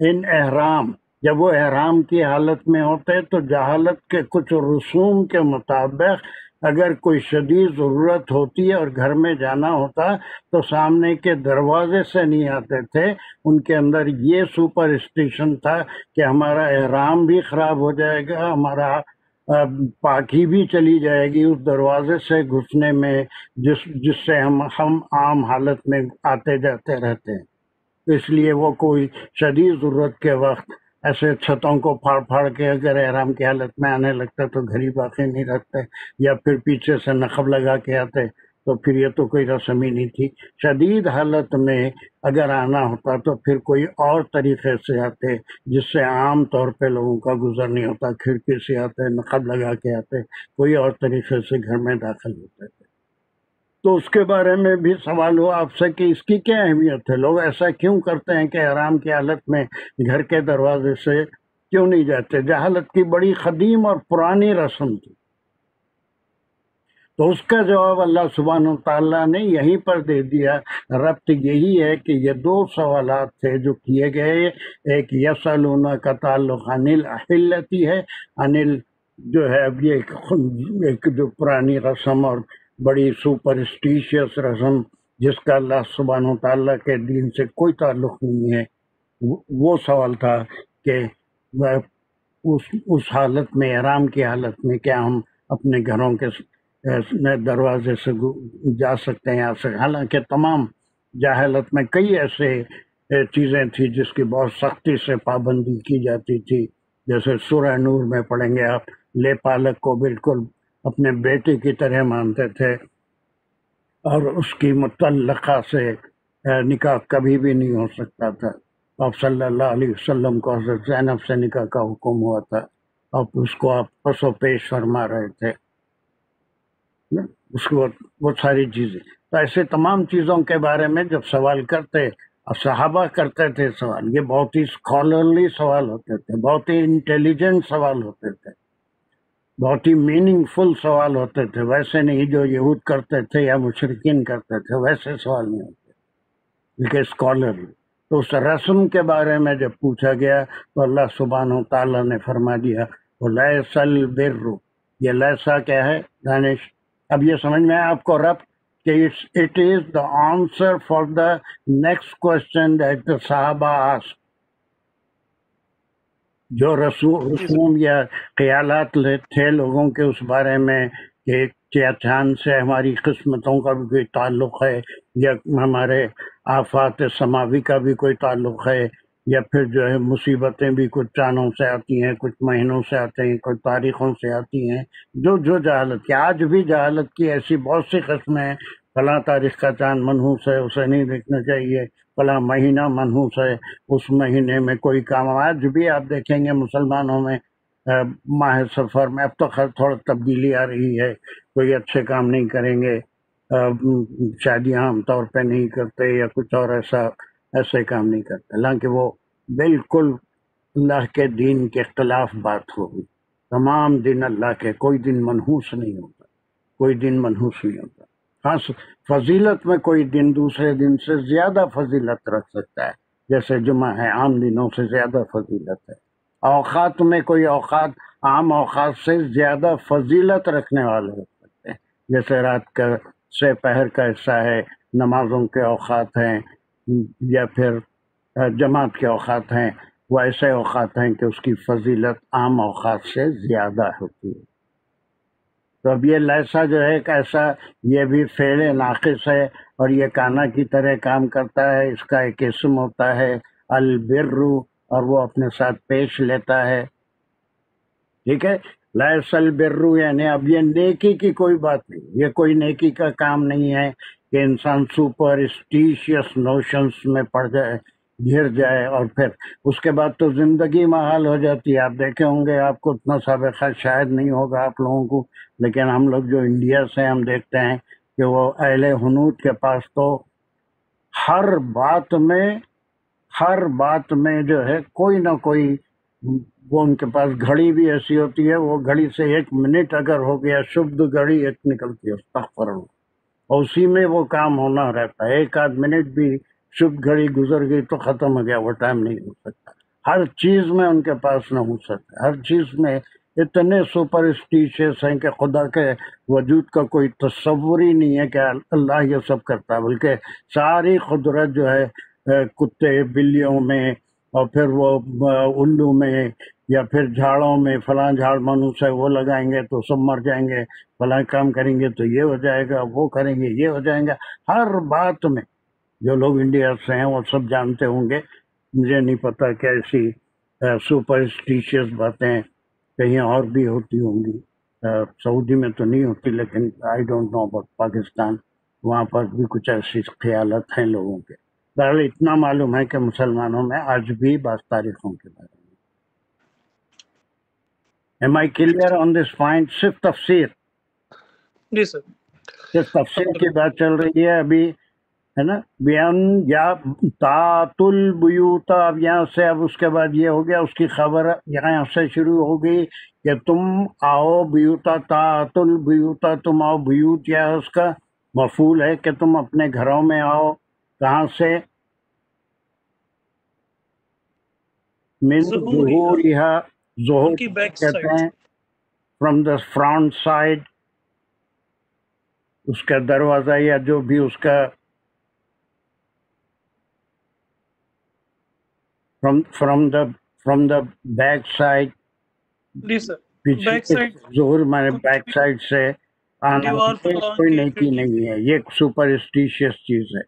in ihram. जब वो एहराम की हालत में होते तो जहालत के कुछ रसूम के मुताबिक अगर कोई शदीद ज़रूरत होती है और घर में जाना होता तो सामने के दरवाजे से नहीं आते थे। उनके अंदर ये सुपर स्टेशन था कि हमारा एहराम भी ख़राब हो जाएगा, हमारा पाखी भी चली जाएगी उस दरवाजे से घुसने में, जिस, जिससे हम हम आम हालत में आते जाते रहते हैं। इसलिए वो कोई शदी ज़रूरत के वक्त ऐसे छतों को फाड़ फाड़ के अगर आराम की हालत में आने लगता तो ही बाकी नहीं रखते या फिर पीछे से नखब लगा के आते। तो फिर ये तो कोई रस्म ही नहीं थी। शदीद हालत में अगर आना होता तो फिर कोई और तरीके से आते, जिससे आम तौर पे लोगों का गुजर नहीं होता, खिड़की से आते नकब लगा के आते, कोई और तरीके से घर में दाखिल होते थे। तो उसके बारे में भी सवाल हुआ आपसे कि इसकी क्या अहमियत है? लोग ऐसा क्यों करते हैं कि आराम की हालत में घर के दरवाजे से क्यों नहीं जाते? जहालत की बड़ी खदीम और पुरानी रस्म थी। तो उसका जवाब अल्लाह सुबहान तला ने यहीं पर दे दिया। रब्त यही है कि ये दो सवाल थे जो किए गए। एक यसलूना का ताल्लुक अनिल अहिलती है। अनिल जो है अब ये एक जो पुरानी रस्म और बड़ी सुपरस्टिशियस रस्म जिसका अल्लाह सुबहान तला के दिन से कोई ताल्लुक नहीं है, वो सवाल था कि उस उस हालत में, आराम की हालत में क्या हम अपने घरों के दरवाजे से जा सकते हैं यहाँ से हालाँकि तमाम जहालत में कई ऐसे चीज़ें थी जिसकी बहुत सख्ती से पाबंदी की जाती थी। जैसे सुरह नूर में पढ़ेंगे आप, ले पालक को बिल्कुल अपने बेटे की तरह मानते थे और उसकी मुतलका से निकाह कभी भी नहीं हो सकता था। आप सल्लल्लाहु अलैहि वसल्लम को हज़रत जैनब से निकाह का हुक्म हुआ था। आप उसको आप पसो पेश फरमा रहे थे। उसको वो सारी चीज़ें। तो ऐसे तमाम चीज़ों के बारे में जब सवाल करते और सहाबा करते थे सवाल, ये बहुत ही स्कॉलरली सवाल होते थे, बहुत ही इंटेलिजेंट सवाल होते थे, बहुत ही मीनिंगफुल सवाल होते थे। वैसे नहीं जो यहूद करते थे या मुशरकिन करते थे, वैसे सवाल नहीं होते, बल्कि स्कॉलर तो उस रस्म के बारे में जब पूछा गया तो अल्लाह सुबहान ताला ने फरमा दिया, वो लैसल बिर्रु। ये लैसा क्या है? दानिश? अब ये समझ में आया आपको रब कि it is the answer for the next question that the साहबा आस्क जो रसूम या ख्यालात थे लोगों के उस बारे में कि क्या चाँद से हमारी किस्मतों का भी कोई ताल्लुक़ है या हमारे आफात समावी का भी कोई ताल्लुक़ है या फिर जो है मुसीबतें भी कुछ चांदों से आती हैं, कुछ महीनों से आते हैं, कुछ तारीखों से आती हैं। जो जो जहालत की, आज भी जहालत की ऐसी बहुत सी कस्में हैं। फला तारीख का चाँद मनहूस है, उसे नहीं देखना चाहिए। फला महीना मनहूस है, उस महीने में कोई काम आज भी आप देखेंगे मुसलमानों में माह सफ़र में अब तो खैर थोड़ा तब्दीली आ रही है, कोई अच्छे काम नहीं करेंगे। शादियाँ आमतौर पर नहीं करते या कुछ और ऐसा ऐसे काम नहीं करते। हालाँकि वो बिल्कुल अल्लाह के दीन के खिलाफ बात होगी तमाम दिन अल्लाह के, कोई दिन मनहूस नहीं होता, कोई दिन मनहूस नहीं होता। खास फजीलत में कोई दिन दूसरे दिन से ज़्यादा फजीलत रख सकता है। जैसे जुमा है, आम दिनों से ज़्यादा फजीलत है। औकात में कोई औकात, आम औकात से ज़्यादा फजीलत रखने वाले हो सकते हैं। जैसे रात का, से पहर का हिस्सा है, नमाजों के औकात हैं या फिर जमात के औकात हैं, वो ऐसे औकात हैं कि उसकी फजीलत आम औकात से ज़्यादा होती है। तो अब ये लैसा जो है कैसा ये भी फेल नाकिस है और ये काना की तरह काम करता है, इसका एक इसम होता है अलबिर्रु और वो अपने साथ पेश लेता है। ठीक है? लैसल बिर्रु, यानी अब ये नेकी की कोई बात नहीं, ये कोई नेकी का काम नहीं है कि इंसान सुपर स्टीशियस नोशंस में पड़ जाए, घिर जाए और फिर उसके बाद तो ज़िंदगी महाल हो जाती है। आप देखे होंगे, आपको उतना सबका शायद नहीं होगा आप लोगों को, लेकिन हम लोग जो इंडिया से हम देखते हैं कि वो अहल हनूद के पास तो हर बात में, हर बात में जो है कोई ना कोई, वो उनके पास घड़ी भी ऐसी होती है, वो घड़ी से एक मिनट अगर हो गया, शुद्ध घड़ी एक निकलती है अस्तगफिरुल्लाह और उसी में वो काम होना रहता है। एक आध मिनट भी शुभ घड़ी गुजर गई तो खत्म हो गया, वो टाइम नहीं हो सकता। हर चीज़ में उनके पास ना हो सकता। हर चीज़ में इतने सुपरस्टिशियस हैं कि खुदा के वजूद का कोई तस्वुर ही नहीं है कि अल्लाह ये सब करता है, बल्कि सारी कुदरत जो है कुत्ते, बिल्लियों में और फिर वो उल्लू में या फिर झाड़ों में फलां झाड़ मनुष्य वो लगाएँगे तो सब मर जाएँगे, फलां काम करेंगे तो ये हो जाएगा, वो करेंगे, ये हो जाएगा। हर बात में जो लोग इंडिया से हैं वो सब जानते होंगे। मुझे नहीं पता कैसी सुपरस्टिशियस बातें कहीं और भी होती होंगी। सऊदी में तो नहीं होती, लेकिन I don't know about Pakistan वहाँ पर भी कुछ ऐसी ख्यालत हैं लोगों के। बहरहाल इतना मालूम है कि मुसलमानों में आज भी बास तारीखों के बारे में। Am I clear on this point सिर्फ़ तफसीर जी सर। सिर्फ़ तफसीर की बात चल रही है अभी है ना? बयान या तातुल बुयूता अब यहाँ से अब उसके बाद ये हो गया उसकी खबर यहाँ से शुरू हो गई कि तुम आओ बुयूता तातुल बुयूता तुम आओ बुयूत या उसका मफूल है कि तुम अपने घरों में आओ। कहाँ से? मिन जुहूरिहा जुहूर उनकी बैक कहते हैं? फ्रॉम द फ्रंट साइड उसका दरवाज़ा या जो भी उसका from from the from the back side ji sir पीछे बैक साइड जोहर माने बैक साइड से आना कोई की नेकी नहीं है। ये सुपरस्टिशियस चीज़ है।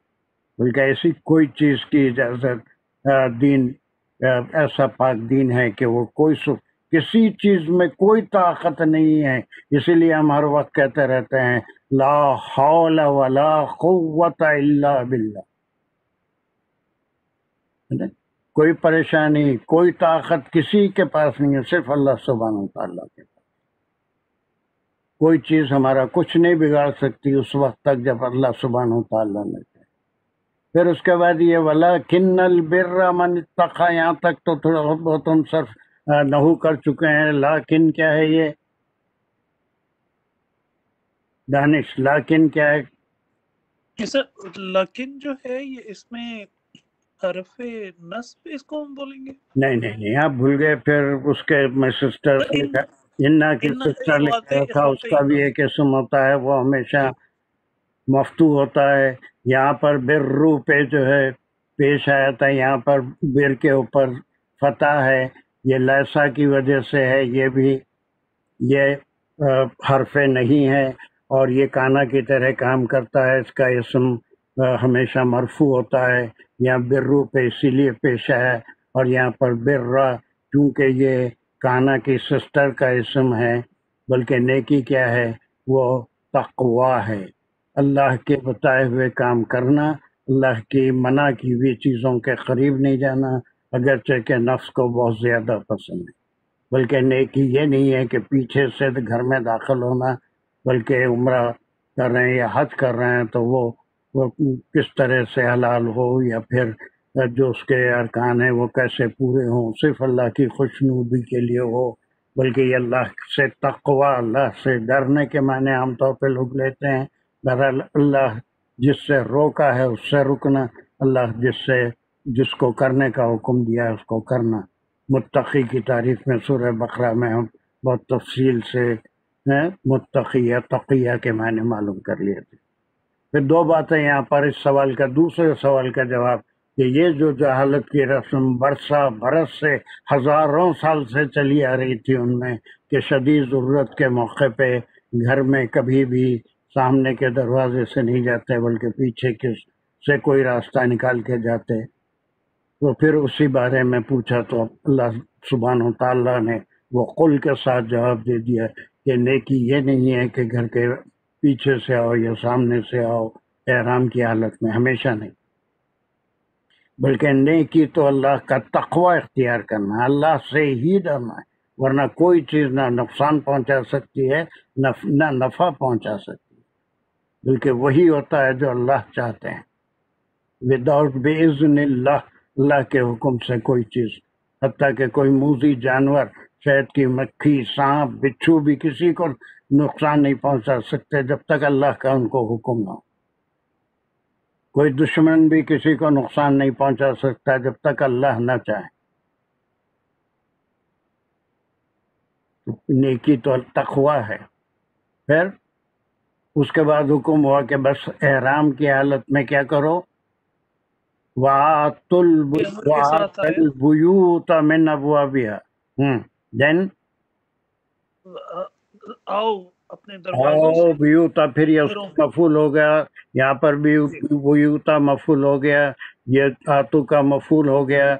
बल्कि ऐसी कोई चीज़ की इजाज़त दीन ऐसा पाक दीन है कि वो कोई सुख किसी चीज़ में कोई ताकत नहीं है इसीलिए हम हर वक्त कहते रहते हैं, ला हौल वला कुव्वत इल्ला बिल्लाह ना? कोई परेशानी, कोई ताकत किसी के पास नहीं है, सिर्फ़ अल्लाह सुबहान ताला के पास कोई चीज़ हमारा कुछ नहीं बिगाड़ सकती उस वक्त तक जब अल्लाह सुबहान ताला ने। फिर उसके बाद ये वाला किन्नल बिर्रा मन तका यहाँ तक तो थोड़ा बहुत हम सिर्फ़ नहू कर चुके हैं। लाकिन क्या है ये? दानिश लाकिन क्या है? सर लेकिन जो है ये इसमें हरफे नस्ब इसको हम बोलेंगे? नहीं नहीं नहीं आप भूल गए। फिर उसके मैं सिस्टर तो इन्ना की सिस्टर लिख था उसका भी एक किस्म होता है वो हमेशा मफ्तू होता है। यहाँ पर बिर्रू पे जो है पेश आया था। यहाँ पर बिर के ऊपर फतह है। ये लैसा की वजह से है। ये भी, ये हरफे नहीं है और ये काना की तरह काम करता है। इसका इसम हमेशा मरफू होता है। यहाँ बिर्रू पे इसीलिए पेश आया और यहाँ पर बिर्रा क्योंकि ये काना की सिस्टर का इसम है, बल्कि नेकी क्या है, वो तकवा है। अल्लाह के बताए हुए काम करना, अल्लाह की मना की हुई चीज़ों के करीब नहीं जाना, अगरचे के नफ्स को बहुत ज़्यादा पसंद है। बल्कि नेकी ये नहीं है कि पीछे से तो घर में दाखिल होना, बल्कि उम्र कर रहे हैं या हज कर रहे हैं तो वो वो किस तरह से हलाल हो या फिर जो उसके अरकान हैं वो कैसे पूरे हों, सिर्फ़ अल्लाह की खुशनुदी के लिए हो, बल्कि अल्लाह से तकवा, अल्लाह से डरने के माने आमतौर पर लोग लेते हैं। बहरहाल अल्लाह जिससे रोका है उससे रुकना अल्लाह जिससे जिसको करने का हुक्म दिया है उसको करना। मुत्तकी की तारीफ़ में सूरह बकरा में हम बहुत तफसील से हैं, मुत्तकी या तकिया के माने मालूम कर लिए थे। फिर दो बातें यहाँ पर इस सवाल का दूसरे सवाल का जवाब कि ये जो जहालत की रस्म बरसा बरस से हज़ारों साल से चली आ रही थी उनमें कि शदीद ज़रूरत के मौके पे घर में कभी भी सामने के दरवाजे से नहीं जाते, बल्कि पीछे के से कोई रास्ता निकाल के जाते। तो फिर उसी बारे में पूछा तो अल्लाह सुबहान ताला ने वो कुल के साथ जवाब दे दिया कि नेकी ये नहीं है कि घर के पीछे से आओ या सामने से आओ, एहराम की हालत में हमेशा नहीं। बल्कि नेकी तो अल्लाह का तकवा इख्तियार करना, अल्लाह से ही डरना है, वरना कोई चीज़ ना नुकसान पहुँचा सकती है न ना नफ़ा पहुँचा सकती बल्कि वही होता है जो अल्लाह चाहते हैं। विदाउट बेजन अल्लाह के हुक्म से कोई चीज़ हती कि कोई मूजी जानवर, शहद की मक्खी, सांप, बिच्छू भी किसी को नुकसान नहीं पहुँचा सकते जब तक अल्लाह का उनको हुक्म ना हो। कोई दुश्मन भी किसी को नुकसान नहीं पहुँचा सकता जब तक अल्लाह ना चाहे। तो नेकी तो तखवा है। फिर उसके बाद हुक्म हुआ कि बस एहराम की हालत में क्या करो? वातुल ये अमर के साथ आया। बुयूत मिन अबवाबिहा। हम्म देन? आओ अपने दरवाजों फिर ये मफूल हो गया। यहाँ पर भी बुयूता मफूल हो गया। ये आतू का मफूल हो गया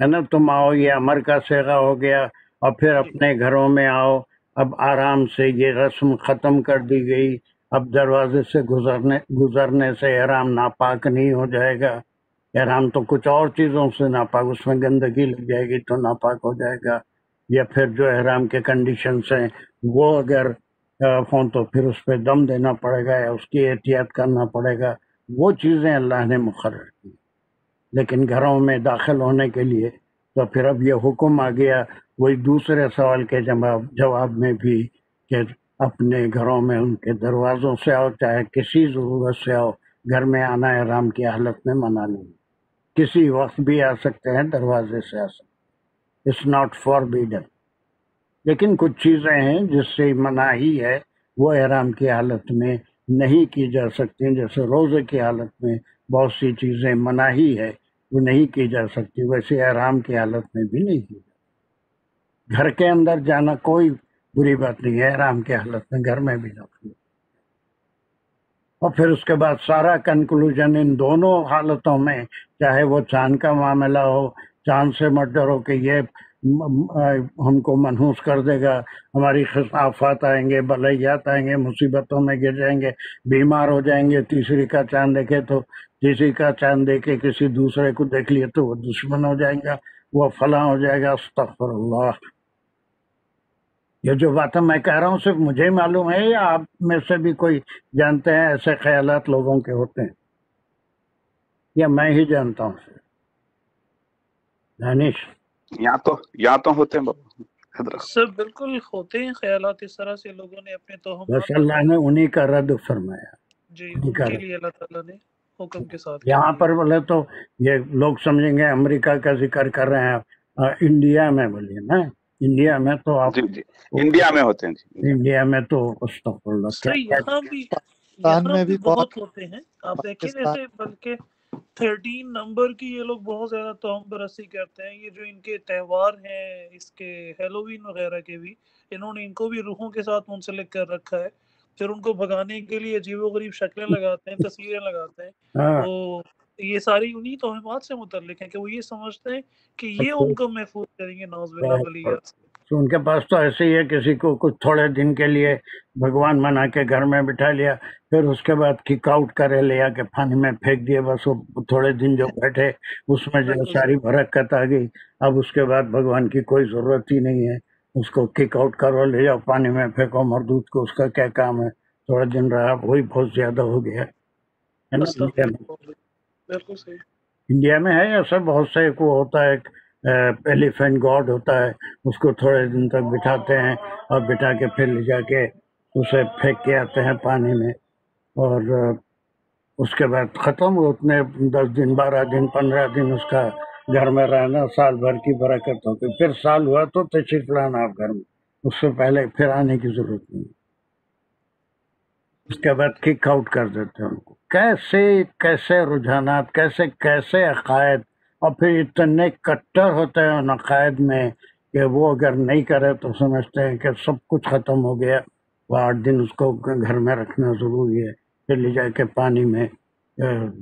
है ना? तुम आओ ये अमर का सेगा हो गया। और फिर अपने घरों में आओ। अब आराम से ये रस्म खत्म कर दी गई। अब दरवाजे से गुजरने गुजरने से एहराम नापाक नहीं हो जाएगा। एहराम तो कुछ और चीज़ों से नापाक, उसमें गंदगी लग जाएगी तो नापाक हो जाएगा। या फिर जो एहराम के कंडीशंस हैं, वो अगर हों तो फिर उस पर दम देना पड़ेगा या उसकी एहतियात करना पड़ेगा। वो चीज़ें अल्लाह ने मुकर की। लेकिन घरों में दाखिल होने के लिए तो फिर अब ये हुक्म आ गया। वही दूसरे सवाल के जवाब जवाब में भी कि अपने घरों में, उनके दरवाज़ों से आओ, चाहे किसी ज़रूरत से आओ, घर में आना एहराम की हालत में मना नहीं। किसी वक्त भी आ सकते हैं, दरवाजे से आ सकते इट्स नॉट फॉरबिडन लेकिन कुछ चीज़ें हैं, जिससे मनाही है वो एहराम की हालत में नहीं की जा सकती। जैसे रोज़े की हालत में बहुत सी चीज़ें मनाही है वो नहीं की जा सकती। वैसे एहराम की हालत में भी नहीं की घर के अंदर जाना कोई बुरी बात नहीं है, आराम की हालत में घर में भी दाखिल और फिर उसके बाद सारा कंक्लूजन इन दोनों हालतों में, चाहे वो चाँद का मामला हो, चाँद से मत हो कि ये हमको मनहूस कर देगा, हमारी आफात आएँगे, बलैयात आएँगे, मुसीबतों में गिर जाएँगे, बीमार हो जाएँगे, तीसरी का चाँद देखे तो तीसरी का चाँद देखे किसी दूसरे को देख लिए तो वो दुश्मन हो जाएगा, वो फला हो जाएगा, अस्तगफिरुल्लाह। ये जो बातें मैं कह रहा हूँ सिर्फ़ मुझे ही मालूम है या आप में से भी कोई जानते हैं ऐसे ख्याल लोगों के होते हैं? या मैं ही जानता हूँ सिर्फ़? दानिश। यहाँ तो यहाँ तो होते हैं सब बिल्कुल होते हैं ख्याल इस तरह से लोगों ने अपने बस अल्लाह ने उन्हीं का रद्द फरमाया। जी उनके लिए अल्लाह ताला ने हुक्म के साथ यहाँ पर बोले तो ये लोग समझेंगे अमेरिका का ज़िक्र कर रहे हैं आ, इंडिया में बोलिए ना। इंडिया में तो आप जी जी। इंडिया में होते हैं जी। इंडिया में तो यहाँ भी यहाँ में भी बहुत होते हैं। आप देखें जैसे बल्कि थर्टीन नंबर की ये लोग बहुत ज़्यादा तोहम बरसी करते हैं। ये जो इनके त्योहार हैं इसके हेलोवीन वगैरह के भी इन्होंने इनको भी रूहों के साथ मुंसलिक कर रखा है। फिर उनको भगाने के लिए अजीबो गरीब शक्लें लगाते हैं तस्वीरें लगाते हैं। हाँ। तो ये सारी उन्हीं तोहमात से मुतल्लिक हैं कि वो ये समझते हैं कि ये तो उनको महफूज करेंगे नौजबिल्ला तो उनके पास तो ऐसे ही है किसी को कुछ थोड़े दिन के लिए भगवान बना के घर में बिठा लिया फिर उसके बाद किक आउट करे लिया के पानी में फेंक दिए बस वो थोड़े दिन जो बैठे उसमें जो सारी बरकत आ गई। अब उसके बाद भगवान की कोई ज़रूरत ही नहीं है। उसको किक आउट करो ले जाओ पानी में फेंको मरदूत को उसका क्या काम है? थोड़ा दिन रहा वही बहुत ज़्यादा हो गया। है ना। सही। इंडिया में है ऐसा बहुत से को होता है एलिफेंट गॉड होता है, उसको थोड़े दिन तक बिठाते हैं और बिठा के फिर ले जाके उसे फेंक के आते हैं पानी में और उसके बाद खत्म उतने दस दिन, बारह दिन, पंद्रह दिन उसका घर में रहना, साल भर की बरकत होती। फिर साल हुआ तो तशरीफ़ लाना आप घर में, उससे पहले फिर आने की ज़रूरत नहीं। उसके बाद किक आउट कर देते हैं उनको। कैसे कैसे रुझानात, कैसे कैसे अकायद? और फिर इतने कट्टर होते हैं उन अकायद में कि वो अगर नहीं करे तो समझते हैं कि सब कुछ खत्म हो गया। वो आठ दिन उसको घर में रखना ज़रूरी है। फिर ले जाके पानी में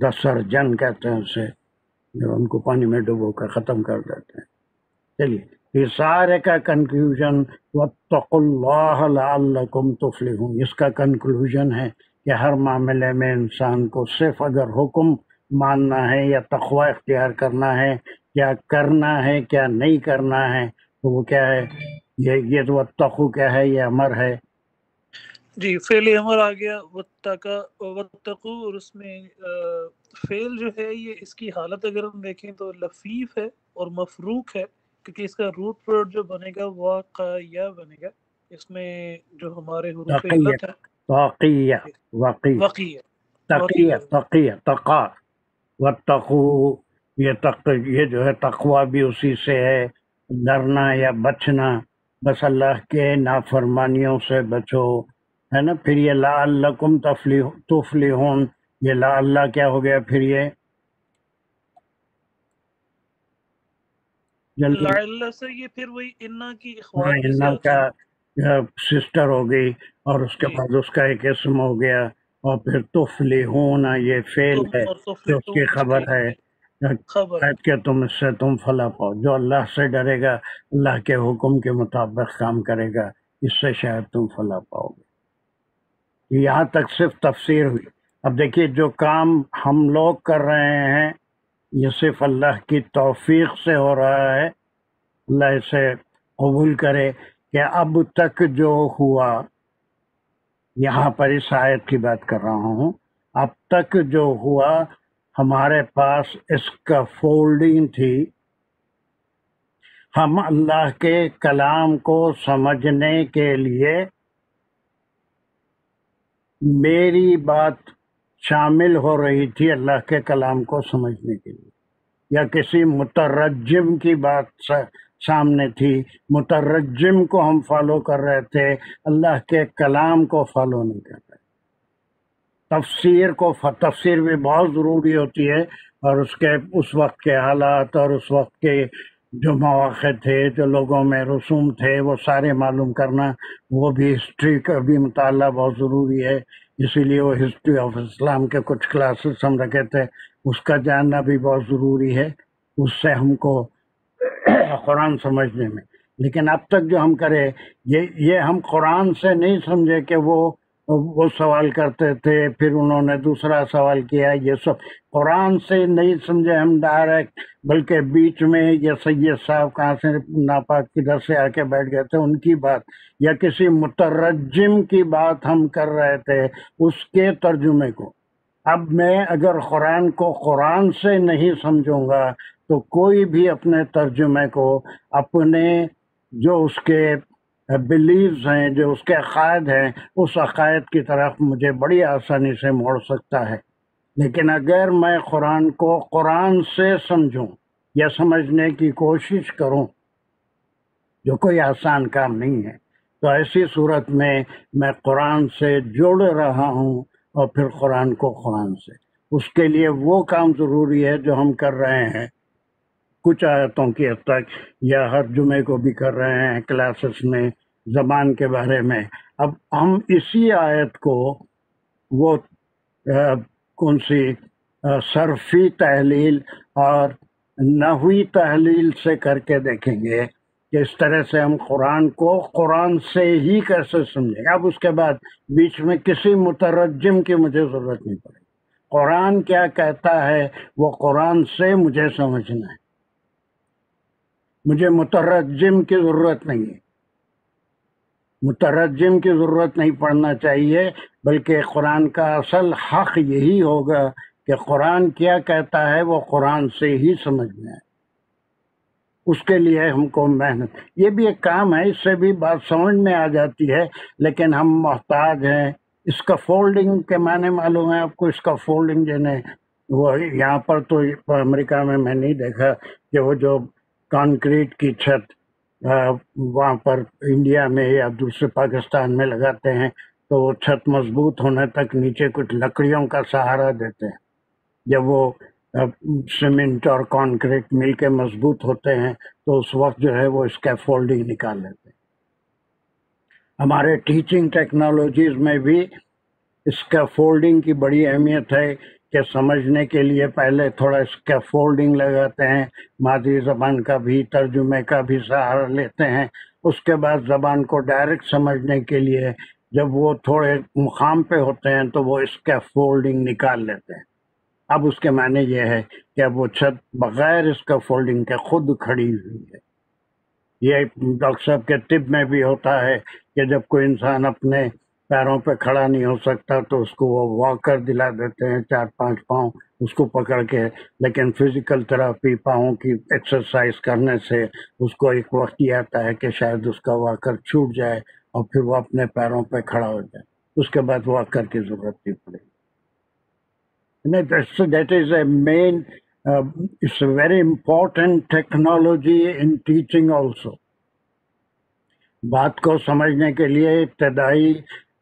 दसर जन कहते हैं उसे, उनको पानी में डुबो कर ख़त्म कर देते हैं। चलिए। ये सारे का कंक्लूजन तुफलिहून। इसका कंक्लूजन है कि हर मामले में इंसान को सिर्फ़ अगर हुक्म मानना है या तखवा इख्तियार करना है क्या करना है, क्या नहीं करना है तो वो क्या है? ये ये तो वत्तकु क्या है? ये अमर है। जी फेल अमर आ गया वत्तका और उसमें फेल जो है ये, इसकी हालत अगर हम देखें तो लफीफ है और मफरूक है। क्योंकि इसका रूट वर्ड जो बनेगा वाकया बनेगा। इसमें जो हमारे तकिया तका। ये तक ये जो है तकवा भी उसी से है। डरना या बचना बस अल्लाह के नाफरमानियों से बचो है ना? फिर ये ला अल्लकुम तफली तुफलिहून ये ला अल्लाह क्या हो गया फिर ये? जल्दी लाइल्ला ये फिर वही इन्ना की हाँ इन्ना का सिस्टर हो गई और उसके बाद उसका एक इसम हो गया और फिर तुफलिहून ये फेल है जो उसकी खबर है। खबर। शायद तुम इससे तुम फला पाओ। जो अल्लाह से डरेगा अल्लाह के हुक्म के मुताबिक काम करेगा इससे शायद तुम फला पाओगे। यहाँ तक सिर्फ़ तफसीर हुई। अब देखिए जो काम हम लोग कर रहे हैं ये सिर्फ़ अल्लाह की तौफीक से हो रहा है। अल्लाह इसे कबूल करे कि अब तक जो हुआ, यहाँ पर इस आयत की बात कर रहा हूँ। अब तक जो हुआ, हमारे पास इसका फोल्डिंग थी। हम अल्लाह के कलाम को समझने के लिए मेरी बात शामिल हो रही थी अल्लाह के कलाम को समझने के लिए। या किसी मुतरजम की बात सा, सामने थी। मुतरजम को हम फॉलो कर रहे थे। अल्लाह के कलाम को फॉलो नहीं कर रहे। तफसीर को तफसीर भी बहुत ज़रूरी होती है। और उसके उस वक्त के हालात और उस वक्त के जो मौक़े थे जो लोगों में रसूम थे वो सारे मालूम करना वो भी हिस्ट्री का भी मताल बहुत ज़रूरी है। इसीलिए वो हिस्ट्री ऑफ़ इस्लाम के कुछ क्लासेस हम रखे थे उसका जानना भी बहुत ज़रूरी है, उससे हमको कुरान समझने में। लेकिन अब तक जो हम करें, ये ये हम कुरान से नहीं समझे कि वो वो सवाल करते थे, फिर उन्होंने दूसरा सवाल किया, ये सब कुरान से नहीं समझे हम डायरेक्ट बल्कि बीच में ये सैयद साहब कहाँ से नापाक किधर से आके बैठ गए थे, उनकी बात, या किसी मुतरजम की बात हम कर रहे थे उसके तर्जुमे को। अब मैं अगर कुरान को कुरान से नहीं समझूँगा तो कोई भी अपने तर्जुमे को, अपने जो उसके बिलीव्स हैं, जो उसके अकायद हैं, उस अकायद की तरफ़ मुझे बड़ी आसानी से मोड़ सकता है। लेकिन अगर मैं कुरान को कुरान से समझूं या समझने की कोशिश करूँ, जो कोई आसान काम नहीं है तो ऐसी सूरत में मैं कुरान से जुड़ रहा हूँ और फिर कुरान को कुरान से। उसके लिए वो काम ज़रूरी है जो हम कर रहे हैं। कुछ आयतों की हद तक या हर जुमे को भी कर रहे हैं, क्लासेस में ज़बान के बारे में। अब हम इसी आयत को वो आ, कौन सी आ, सरफी तहलील और नहवी तहलील से करके देखेंगे कि इस तरह से हम कुरान को कुरान से ही कैसे समझेंगे। अब उसके बाद बीच में किसी मुतरजम की मुझे ज़रूरत नहीं पड़ेगी। कुरान क्या कहता है वो कुरान से मुझे समझना है। मुझे मुतरजम की ज़रूरत नहीं है। मुतरजम की ज़रूरत नहीं पड़ना चाहिए, बल्कि कुरान का असल हक यही होगा कि कुरान क्या कहता है, वो कुरान से ही समझना है उसके लिए हमको मेहनत। ये भी एक काम है, इससे भी बात समझ में आ जाती है, लेकिन हम मोहताज हैं। इसका फोल्डिंग के माने मालूम है आपको, इसका फोल्डिंग जिन्हें, वो यहाँ पर तो अमेरिका में मैं नहीं देखा कि वो जो कंक्रीट की छत वहाँ पर इंडिया में या दूसरे पाकिस्तान में लगाते हैं तो वो छत मज़बूत होने तक नीचे कुछ लकड़ियों का सहारा देते हैं। जब वो सीमेंट और कंक्रीट मिल के मज़बूत होते हैं तो उस वक्त जो है वो इसका फोल्डिंग निकाल लेते हैं। हमारे टीचिंग टेक्नोलॉजीज़ में भी इसका फोल्डिंग की बड़ी अहमियत है कि समझने के लिए पहले थोड़ा इसका फोल्डिंग लगाते हैं मादरी ज़बान का भी, तर्जुमे का भी सहारा लेते हैं। उसके बाद ज़बान को डायरेक्ट समझने के लिए जब वो थोड़े मुकाम पे होते हैं तो वो इसका फोल्डिंग निकाल लेते हैं। अब उसके माने ये है कि अब वो छत बगैर इसका फोल्डिंग के खुद खड़ी हुई है। ये डॉक्टर साहब के तिब में भी होता है कि जब कोई इंसान अपने पैरों पे खड़ा नहीं हो सकता तो उसको वो वॉकर दिला देते हैं, चार पाँच पाँव उसको पकड़ के। लेकिन फ़िज़िकल थेरापी पाँव की एक्सरसाइज करने से उसको एक वक्त ये आता है कि शायद उसका वॉकर छूट जाए और फिर वो अपने पैरों पे खड़ा हो जाए। उसके बाद वॉकर की ज़रूरत नहीं पड़ेगी। नहीं that is a main it's very important technology in teaching also बात को समझने के लिए इब्तदाई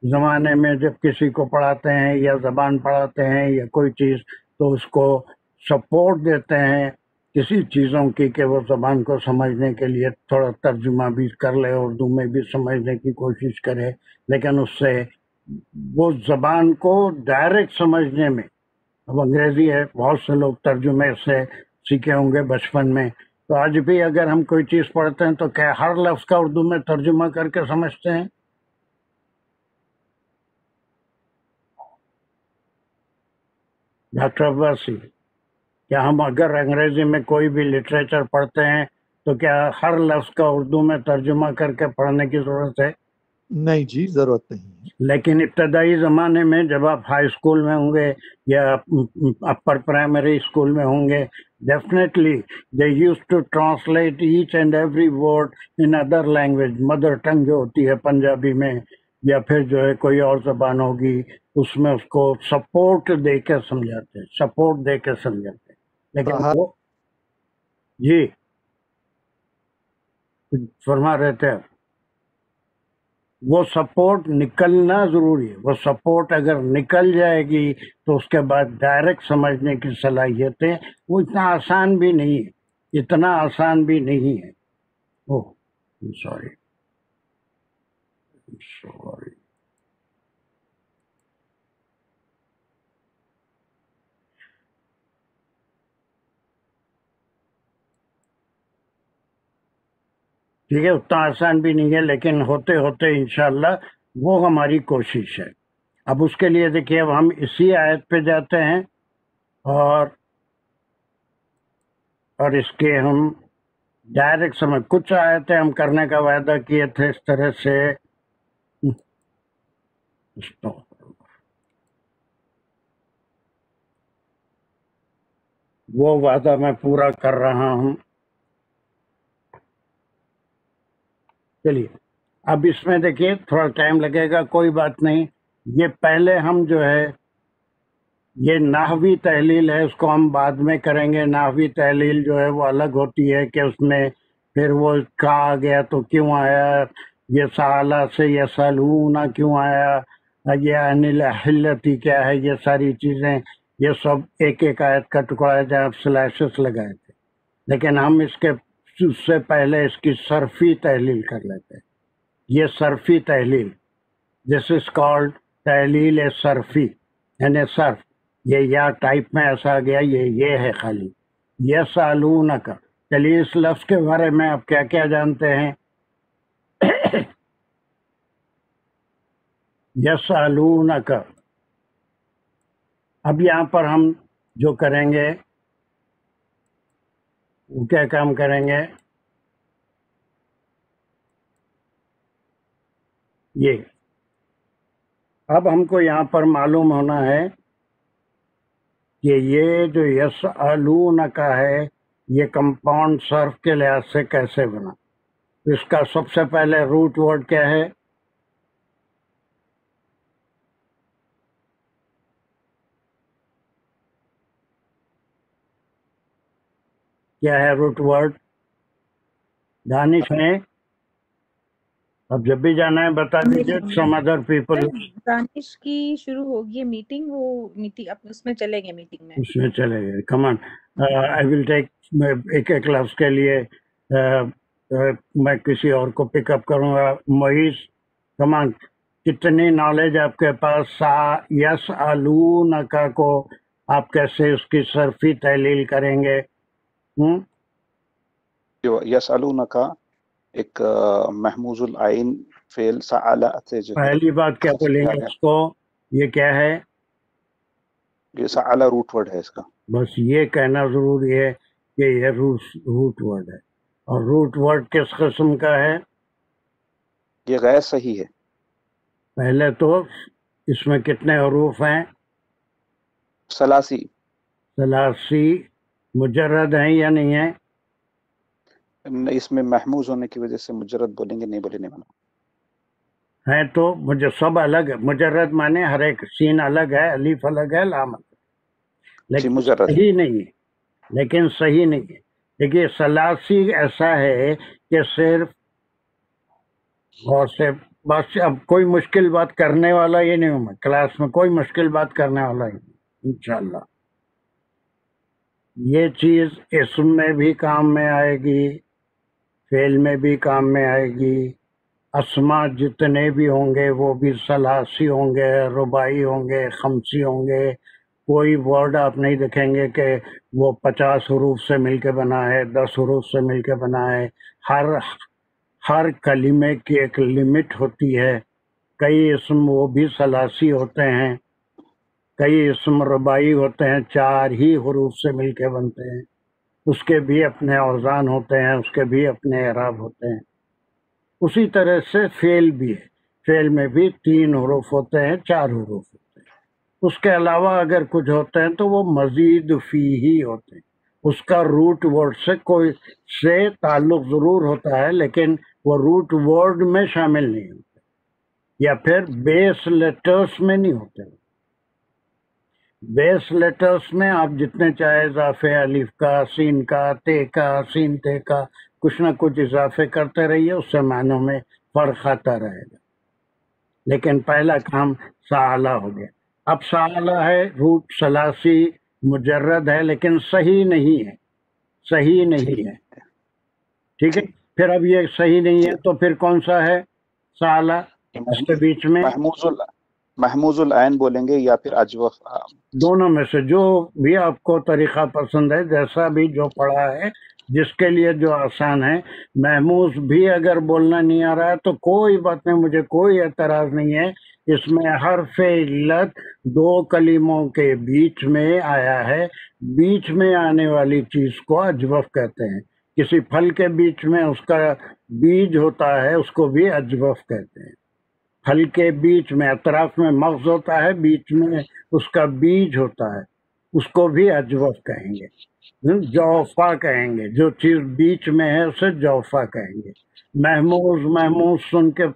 ज़माने में जब किसी को पढ़ाते हैं या ज़बान पढ़ाते हैं या कोई चीज़ तो उसको सपोर्ट देते हैं किसी चीज़ों की कि वो ज़बान को समझने के लिए थोड़ा तर्जुमा भी कर ले उर्दू में भी समझने की कोशिश करे। लेकिन उससे वो ज़बान को डायरेक्ट समझने में, अब अंग्रेज़ी है, बहुत से लोग तर्जुमे से सीखे होंगे बचपन में। तो आज भी अगर हम कोई चीज़ पढ़ते हैं तो क्या हर लफ्ज़ का उर्दू में तर्जुमा करके समझते हैं? डॉक्टर अब्बासी क्या हम अगर अंग्रेज़ी में कोई भी लिटरेचर पढ़ते हैं तो क्या हर लफ्ज़ का उर्दू में तर्जुमा करके पढ़ने की ज़रूरत है? नहीं जी ज़रूरत नहीं है। लेकिन इब्तदाई ज़माने में जब आप हाई स्कूल में होंगे या अपर प्राइमरी स्कूल में होंगे definitely they use to translate each and every word in other language. Mother tongue जो होती है पंजाबी में या फिर जो है कोई और जबान होगी उसमें उसको सपोर्ट दे के समझाते हैं सपोर्ट दे के समझाते हैं। लेकिन बाहर- वो जी। फरमा रहे थे। वो सपोर्ट निकलना ज़रूरी है। वो सपोर्ट अगर निकल जाएगी तो उसके बाद डायरेक्ट समझने की सलाहियतें वो इतना आसान भी नहीं है। इतना आसान भी नहीं है। ओह सॉरी सॉरी ठीक है उतना आसान भी नहीं है, लेकिन होते होते इंशाल्लाह वो हमारी कोशिश है। अब उसके लिए देखिए, अब हम इसी आयत पे जाते हैं और और इसके हम डायरेक्ट समय, कुछ आयतें हम करने का वायदा किए थे इस तरह से। वो वादा मैं पूरा कर रहा हूँ। चलिए, अब इसमें देखिए, थोड़ा टाइम लगेगा, कोई बात नहीं। ये पहले हम जो है, ये नाहवी तहलील है, उसको हम बाद में करेंगे। नाहवी तहलील जो है, वो अलग होती है कि उसमें फिर वो कहा गया तो क्यों आया, ये साला से ये सलूना क्यों आया? ये अनिल हिल्लती क्या है? ये सारी चीज़ें, ये सब एक एक आयत का टुकड़ा है जहाँ स्लैशेस लगाए थे। लेकिन हम इसके, उससे पहले इसकी सरफी तहलील कर लेते हैं। ये सरफी तहलील दिस इज़ कॉल्ड तहलील ए सरफी, यानी सर्फ। ये या टाइप में ऐसा आ गया, ये ये है खाली। ये सालून का चलिए इस लफ्ज के बारे में आप क्या क्या जानते हैं? यसालून का अब यहाँ पर हम जो करेंगे, वो क्या काम करेंगे? ये। अब हमको यहाँ पर मालूम होना है कि ये जो यस आलून का है, ये कंपाउंड सर्फ के लिहाज से कैसे बना? इसका सबसे पहले रूट वर्ड क्या है? क्या है रूट वर्ड दानिश है अब जब भी जाना है बता दीजिए सम अदर पीपल दानिश की शुरू होगी मीटिंग वो मीटिंग अब उसमें चलेंगे मीटिंग में। उसमें चले गए कमान आई विल टेक एक एक लफ्ज के लिए uh, uh, मैं किसी और को पिकअप करूँगा। मोइस कमान कितनी नॉलेज आपके पास? सा यस आलू नका को आप कैसे उसकी सरफी तहलील करेंगे? यसअलून का एक महमूजुल आइन फेल सआला पहली बात किया बोलेंगे इसको ये क्या है? ये सआला रूट वर्ड है इसका। बस ये कहना ज़रूरी है कि ये रूट रूट वर्ड है। और रूट वर्ड किस किस्म का है? ये गैर सही है। पहले तो इसमें कितने हरूफ हैं? सलासी। सलासी। मुजर्रद हैं या नहीं है? इसमें महमूज होने की वजह से मुजरद बोलेंगे नहीं बोले नहीं हैं तो मुझे सब अलग है। मुजर्रद माने हर एक सीन अलग है अलीफ अलग है लाम अलग लेकिन मुजरद। सही नहीं है। लेकिन सही नहीं है। देखिए सलासी ऐसा है कि सिर्फ़ और से बस अब कोई मुश्किल बात करने वाला ही नहीं हूँ मैं। क्लास में कोई मुश्किल बात करने वाला ही नहीं इंशाल्लाह। ये चीज़ इसमें भी काम में आएगी, फेल में भी काम में आएगी। असमा जितने भी होंगे, वो भी सलासी होंगे, रुबाई होंगे, खमसी होंगे। कोई वर्ड आप नहीं देखेंगे कि वो पचास हरूफ से मिलके बना है, दस हरूफ से मिलके बना है। हर हर कलीमे की एक लिमिट होती है। कई इसम वो भी सलासी होते हैं। कई इसम रुबाई होते हैं, चार ही हरूफ से मिलके बनते हैं। उसके भी अपने औजान होते हैं, उसके भी अपने एराब होते हैं। उसी तरह से फेल भी है। फेल में भी तीन हरूफ होते हैं, चार हरूफ होते हैं। उसके अलावा अगर कुछ होते हैं तो वो मजीद फ़ी ही होते हैं। उसका रूट वर्ड से कोई से ताल्लुक ज़रूर होता है, लेकिन वो रूट वर्ड में शामिल नहीं होते। या फिर बेस लेटर्स में नहीं होते। बेस लेटर्स में आप जितने चाहे इजाफे अलिफ का सीन का ते का सीन ते का कुछ ना कुछ इजाफे करते रहिए उससे मानों में फ़र्क आता रहेगा। लेकिन पहला काम साला हो गया। अब साला है रूट सलासी मुजर्रद है लेकिन सही नहीं है। सही नहीं है। ठीक है? फिर अब ये सही नहीं है तो फिर कौन सा है? साला इसके बीच में महमूजुल महमूजुल ऐन बोलेंगे या फिर अजवफ दोनों में से जो भी आपको तरीका पसंद है, जैसा भी जो पढ़ा है, जिसके लिए जो आसान है। महमूज भी अगर बोलना नहीं आ रहा है तो कोई बात नहीं, मुझे कोई एतराज़ नहीं है। इसमें हर्फ इल्लत दो कलीमों के बीच में आया है। बीच में आने वाली चीज़ को अजवफ कहते हैं। किसी फल के बीच में उसका बीज होता है, उसको भी अजवफ कहते हैं। फल के बीच में अतराफ में मग्ज होता है बीच में उसका बीज होता है। उसको भी अजवफ कहेंगे। हम्म, जौफा कहेंगे। जो चीज़ बीच में है उसे जौफा कहेंगे। महमूज महमूज सुन के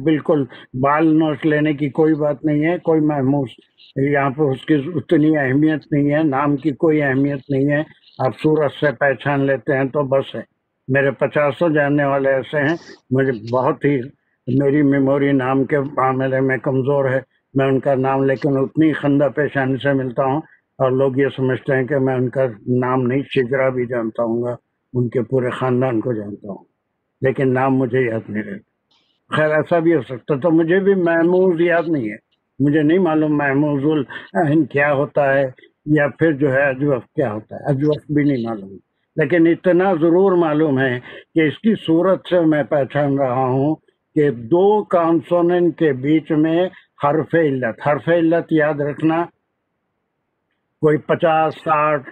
बिल्कुल बाल नोच लेने की कोई बात नहीं है। कोई महमूज यहाँ पर उसकी उतनी अहमियत नहीं है नाम की कोई अहमियत नहीं है। आप सूरत से पहचान लेते हैं तो बस है। मेरे पचासों जानने वाले ऐसे हैं। मुझे बहुत ही मेरी मेमोरी नाम के मामले में कमज़ोर है। मैं उनका नाम लेकिन उतनी खंदा पेशानी से मिलता हूँ और लोग ये समझते हैं कि मैं उनका नाम नहीं शिजरा भी जानता हूँ उनके पूरे ख़ानदान को जानता हूँ। लेकिन नाम मुझे याद नहीं रहता। खैर, ऐसा भी हो सकता तो मुझे भी महमूज याद नहीं है। मुझे नहीं मालूम महमूजुल क्या होता है या फिर जो है अजवफ क्या होता है। अजवफ भी नहीं मालूम। लेकिन इतना ज़रूर मालूम है कि इसकी सूरत से मैं पहचान रहा हूँ कि दो कॉन्सोनेंट के बीच में हरफ इल्लत हरफ इल्लत याद रखना। कोई पचास, साठ,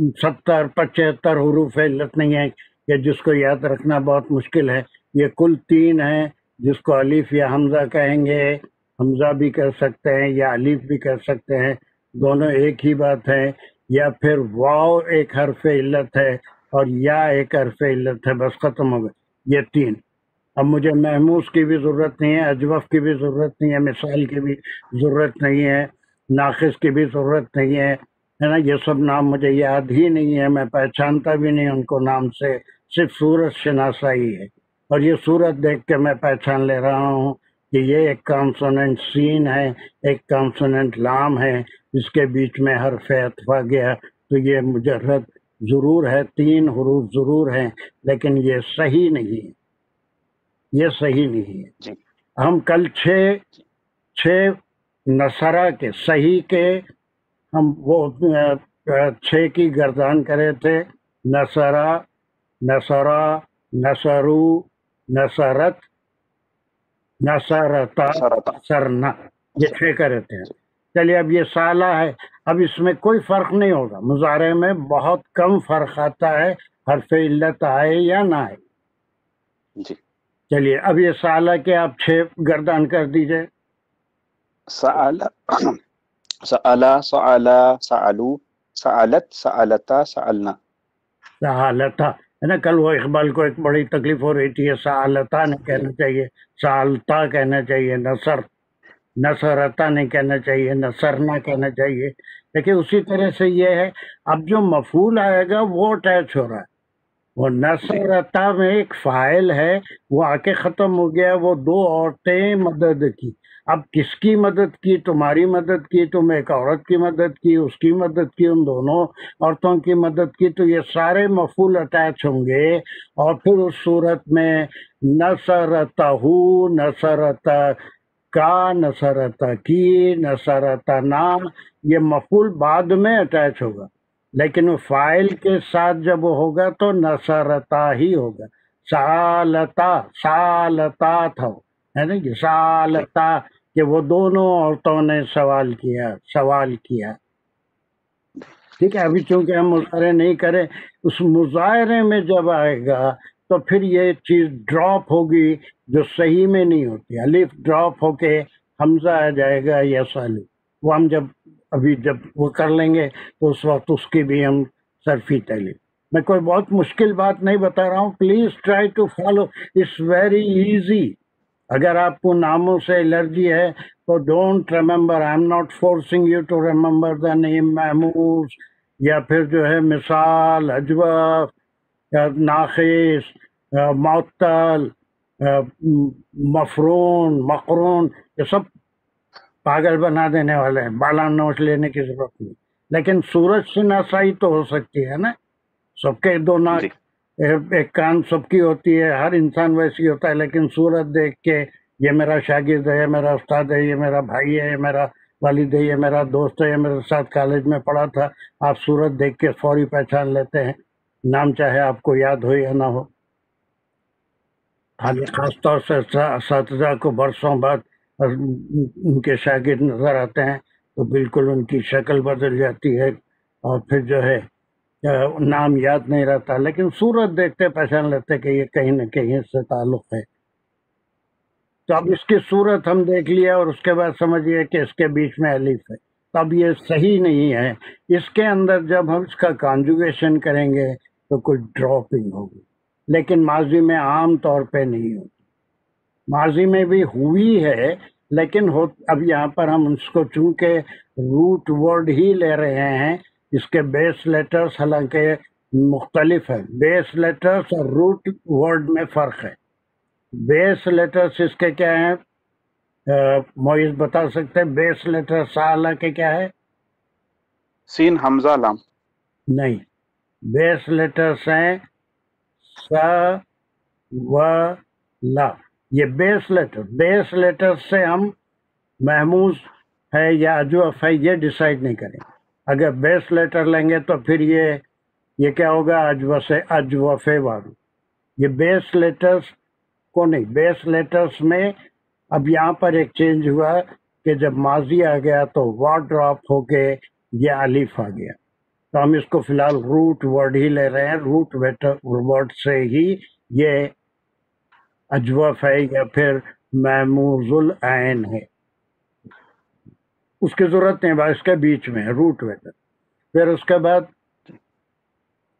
सत्तर, पचहत्तर हरूफ इल्लत नहीं है कि जिसको याद रखना बहुत मुश्किल है। ये कुल तीन है, जिसको अलीफ या हमजा कहेंगे। हमजा भी कह सकते हैं या अलीफ भी कह सकते हैं। दोनों एक ही बात है, या फिर वाव एक हरफ इल्लत है और या एक हरफ इल्लत है, बस खत्म हो गए। ये तीन। अब मुझे महमूस की भी ज़रूरत नहीं है, अजवफ की भी ज़रूरत नहीं है, मिसाल की भी ज़रूरत नहीं है, नाखिस की भी ज़रूरत नहीं है है ना? ये सब नाम मुझे याद ही नहीं है, मैं पहचानता भी नहीं उनको नाम से, सिर्फ़ सूरत शनासा ही। है और ये सूरत देख के मैं पहचान ले रहा हूँ कि ये एक कॉन्सोनेंट सीन है, एक कॉन्सोनेंट लाम है, इसके बीच में हरफ अतफा गया तो ये मुजर्रद ज़रूर है, तीन हरूफ ज़रूर हैं, लेकिन ये सही नहीं है। ये सही नहीं है। हम कल छः छः नसरा के सही के हम वो छः की गर्दान करे थे। नसरा नसरा नसरू नसरत नसरता नसरता। सरना ये छः करे थे। चलिए अब ये साला है अब इसमें कोई फ़र्क नहीं होगा। मुजारे में बहुत कम फ़र्क आता है हरफ इल्लत आए या ना आए। जी। चलिए अब ये साला के आप छह गर्दान कर दीजिए। सअला सअला सअलू सअलत सअलता सअलना सहालता है ना? कल वो इकबाल को एक बड़ी तकलीफ़ हो रही थी सालता नहीं कहना चाहिए सालता कहना चाहिए नसर नसरता नहीं कहना चाहिए नसरना कहना चाहिए। देखिए उसी तरह से ये है अब जो मफूल आएगा वो अटैच हो रहा है। वो नसरता में एक फ़ाइल है, वो आके ख़त्म हो गया, वो दो औरतें मदद की। अब किसकी मदद की? तुम्हारी मदद की, तुम एक औरत की मदद की, उसकी मदद की, उन दोनों औरतों की मदद की तो ये सारे मफूल अटैच होंगे और फिर उस सूरत में नसरतहू नसरत का, नसरता की, नसरता नाम, ये मफूल बाद में अटैच होगा। लेकिन फ़ाइल के साथ जब होगा तो नसरता ही होगा। सालता सालता था, है ना जी? सालता कि वो दोनों औरतों ने सवाल किया सवाल किया। ठीक है, अभी चूँकि हम मुजाहरे नहीं करें, उस मुजाहरे में जब आएगा तो फिर ये चीज़ ड्रॉप होगी जो सही में नहीं होती। अलिफ ड्रॉप होके हमजा आ जाएगा या सालू वो हम जब अभी जब वो कर लेंगे तो उस वक्त उसकी भी हम सरफी तैलीम। मैं कोई बहुत मुश्किल बात नहीं बता रहा हूँ। Please try to follow it's very easy अगर आपको नामों से एलर्जी है तो don't remember I am not forcing you to remember the name महमूज या फिर जो है मिसाल, अजवफ नाखिस मअतल मफरून, मकरून, ये सब पागल बना देने वाले हैं बाला नोट लेने की ज़रूरत नहीं। लेकिन सूरज से नासाई तो हो सकती है ना? सबके दो नाक एक कान सबकी होती है हर इंसान वैसी होता है लेकिन सूरत देख के ये मेरा शागिर्द है ये मेरा उस्ताद है ये मेरा भाई है ये मेरा वालिद है ये मेरा दोस्त है ये मेरे साथ कॉलेज में पढ़ा था आप सूरत देख के फौरी पहचान लेते हैं नाम चाहे आपको याद हो या ना हो। खाली खास तौर से को बरसों बाद अ, उनके शागिर्द नज़र आते हैं तो बिल्कुल उनकी शक्ल बदल जाती है और फिर जो है नाम याद नहीं रहता। लेकिन सूरत देखते पहचान लेते कि ये कहीं न कहीं इससे ताल्लुक है। तो अब इसकी सूरत हम देख लिया और उसके बाद समझिए कि इसके बीच में अलिफ है। तो अब ये सही नहीं है। इसके अंदर जब हम इसका कॉन्जुगेशन करेंगे तो कुछ ड्रॉपिंग होगी। लेकिन माजी में आम तौर पे नहीं होती। माजी में भी हुई है लेकिन हो अब यहाँ पर हम उसको चूँकि रूट वर्ड ही ले रहे हैं इसके बेस लेटर्स हालाँकि मुख्तलिफ़ है। बेस लेटर्स और रूट वर्ड में फ़र्क है। बेस लेटर्स इसके क्या हैं? मोइज बता सकते हैं बेस लेटर साला के क्या है? सीन हमजा लाम। नहीं। बेस लेटर्स हैं स व ला। ये बेस लेटर बेस लेटर से हम महमूज है या अजवफ है ये डिसाइड नहीं करेंगे। अगर बेस लेटर लेंगे तो फिर ये ये क्या होगा? अजव से अजवफे वालू। ये बेस लेटर्स को नहीं, बेस लेटर्स में अब यहाँ पर एक चेंज हुआ कि जब माजी आ गया तो वा ड्रॉप होके ये अलिफ आ गया। तो हम इसको फ़िलहाल रूट वर्ड ही ले रहे हैं, रूट वेटर वर्ड से ही ये अजवफ है या फिर महमूजुल आयन है। उसकी ज़रूरत नहीं बस इसके बीच में है रूट वेटर फिर उसके बाद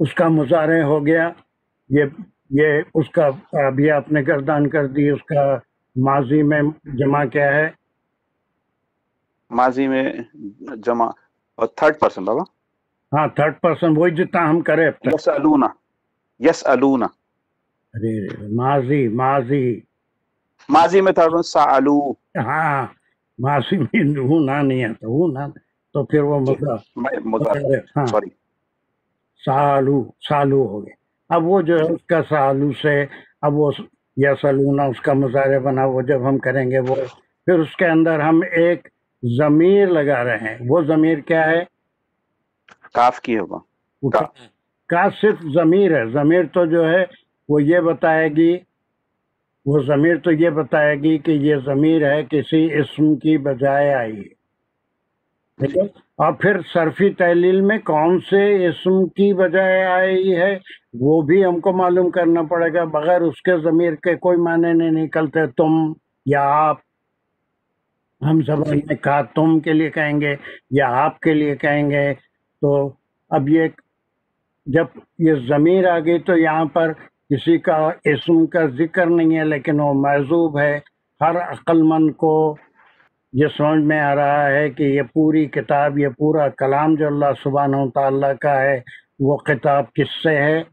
उसका मुजारे हो गया ये ये उसका अभी आपने गर्दान कर दी उसका माजी में जमा क्या है? माजी में जमा और थर्ड पर्सन बाबा? हाँ थर्ड पर्सन वही जितना हम करें यस अलूना यस अलूना अरे माजी माजी। माजी में थर्ड सालू। हाँ मासी में हूँ ना नहीं आता हूँ ना तो फिर वो मुद्दा हाँ। सॉरी। सालू सालू हो गए। अब वो जो है उसका सालू से अब वो या सलूना उसका मुजारे बना वो जब हम करेंगे वो फिर उसके अंदर हम एक जमीर लगा रहे हैं। वो जमीर क्या है? काफ की होगा। वो। का, का सिर्फ़ जमीर है। जमीर तो जो है वो ये बताएगी, वो जमीर तो ये बताएगी कि ये जमीर है किसी इसम की बजाय आई। ठीक है? और फिर सरफी तहलील में कौन से इसम की बजाय आई है, वो भी हमको मालूम करना पड़ेगा, बगैर उसके ज़मीर के कोई माने नहीं निकलते। तुम या आप? हम सबने कहा, तुम के लिए कहेंगे या आपके लिए कहेंगे। तो अब ये, जब ये ज़मीर आ गई तो यहाँ पर किसी का इसम का ज़िक्र नहीं है लेकिन वो महजूब है। हर अक्लमंद को ये समझ में आ रहा है कि ये पूरी किताब ये पूरा कलाम जो अल्लाह सुबहान ताला का है वो किताब किससे है?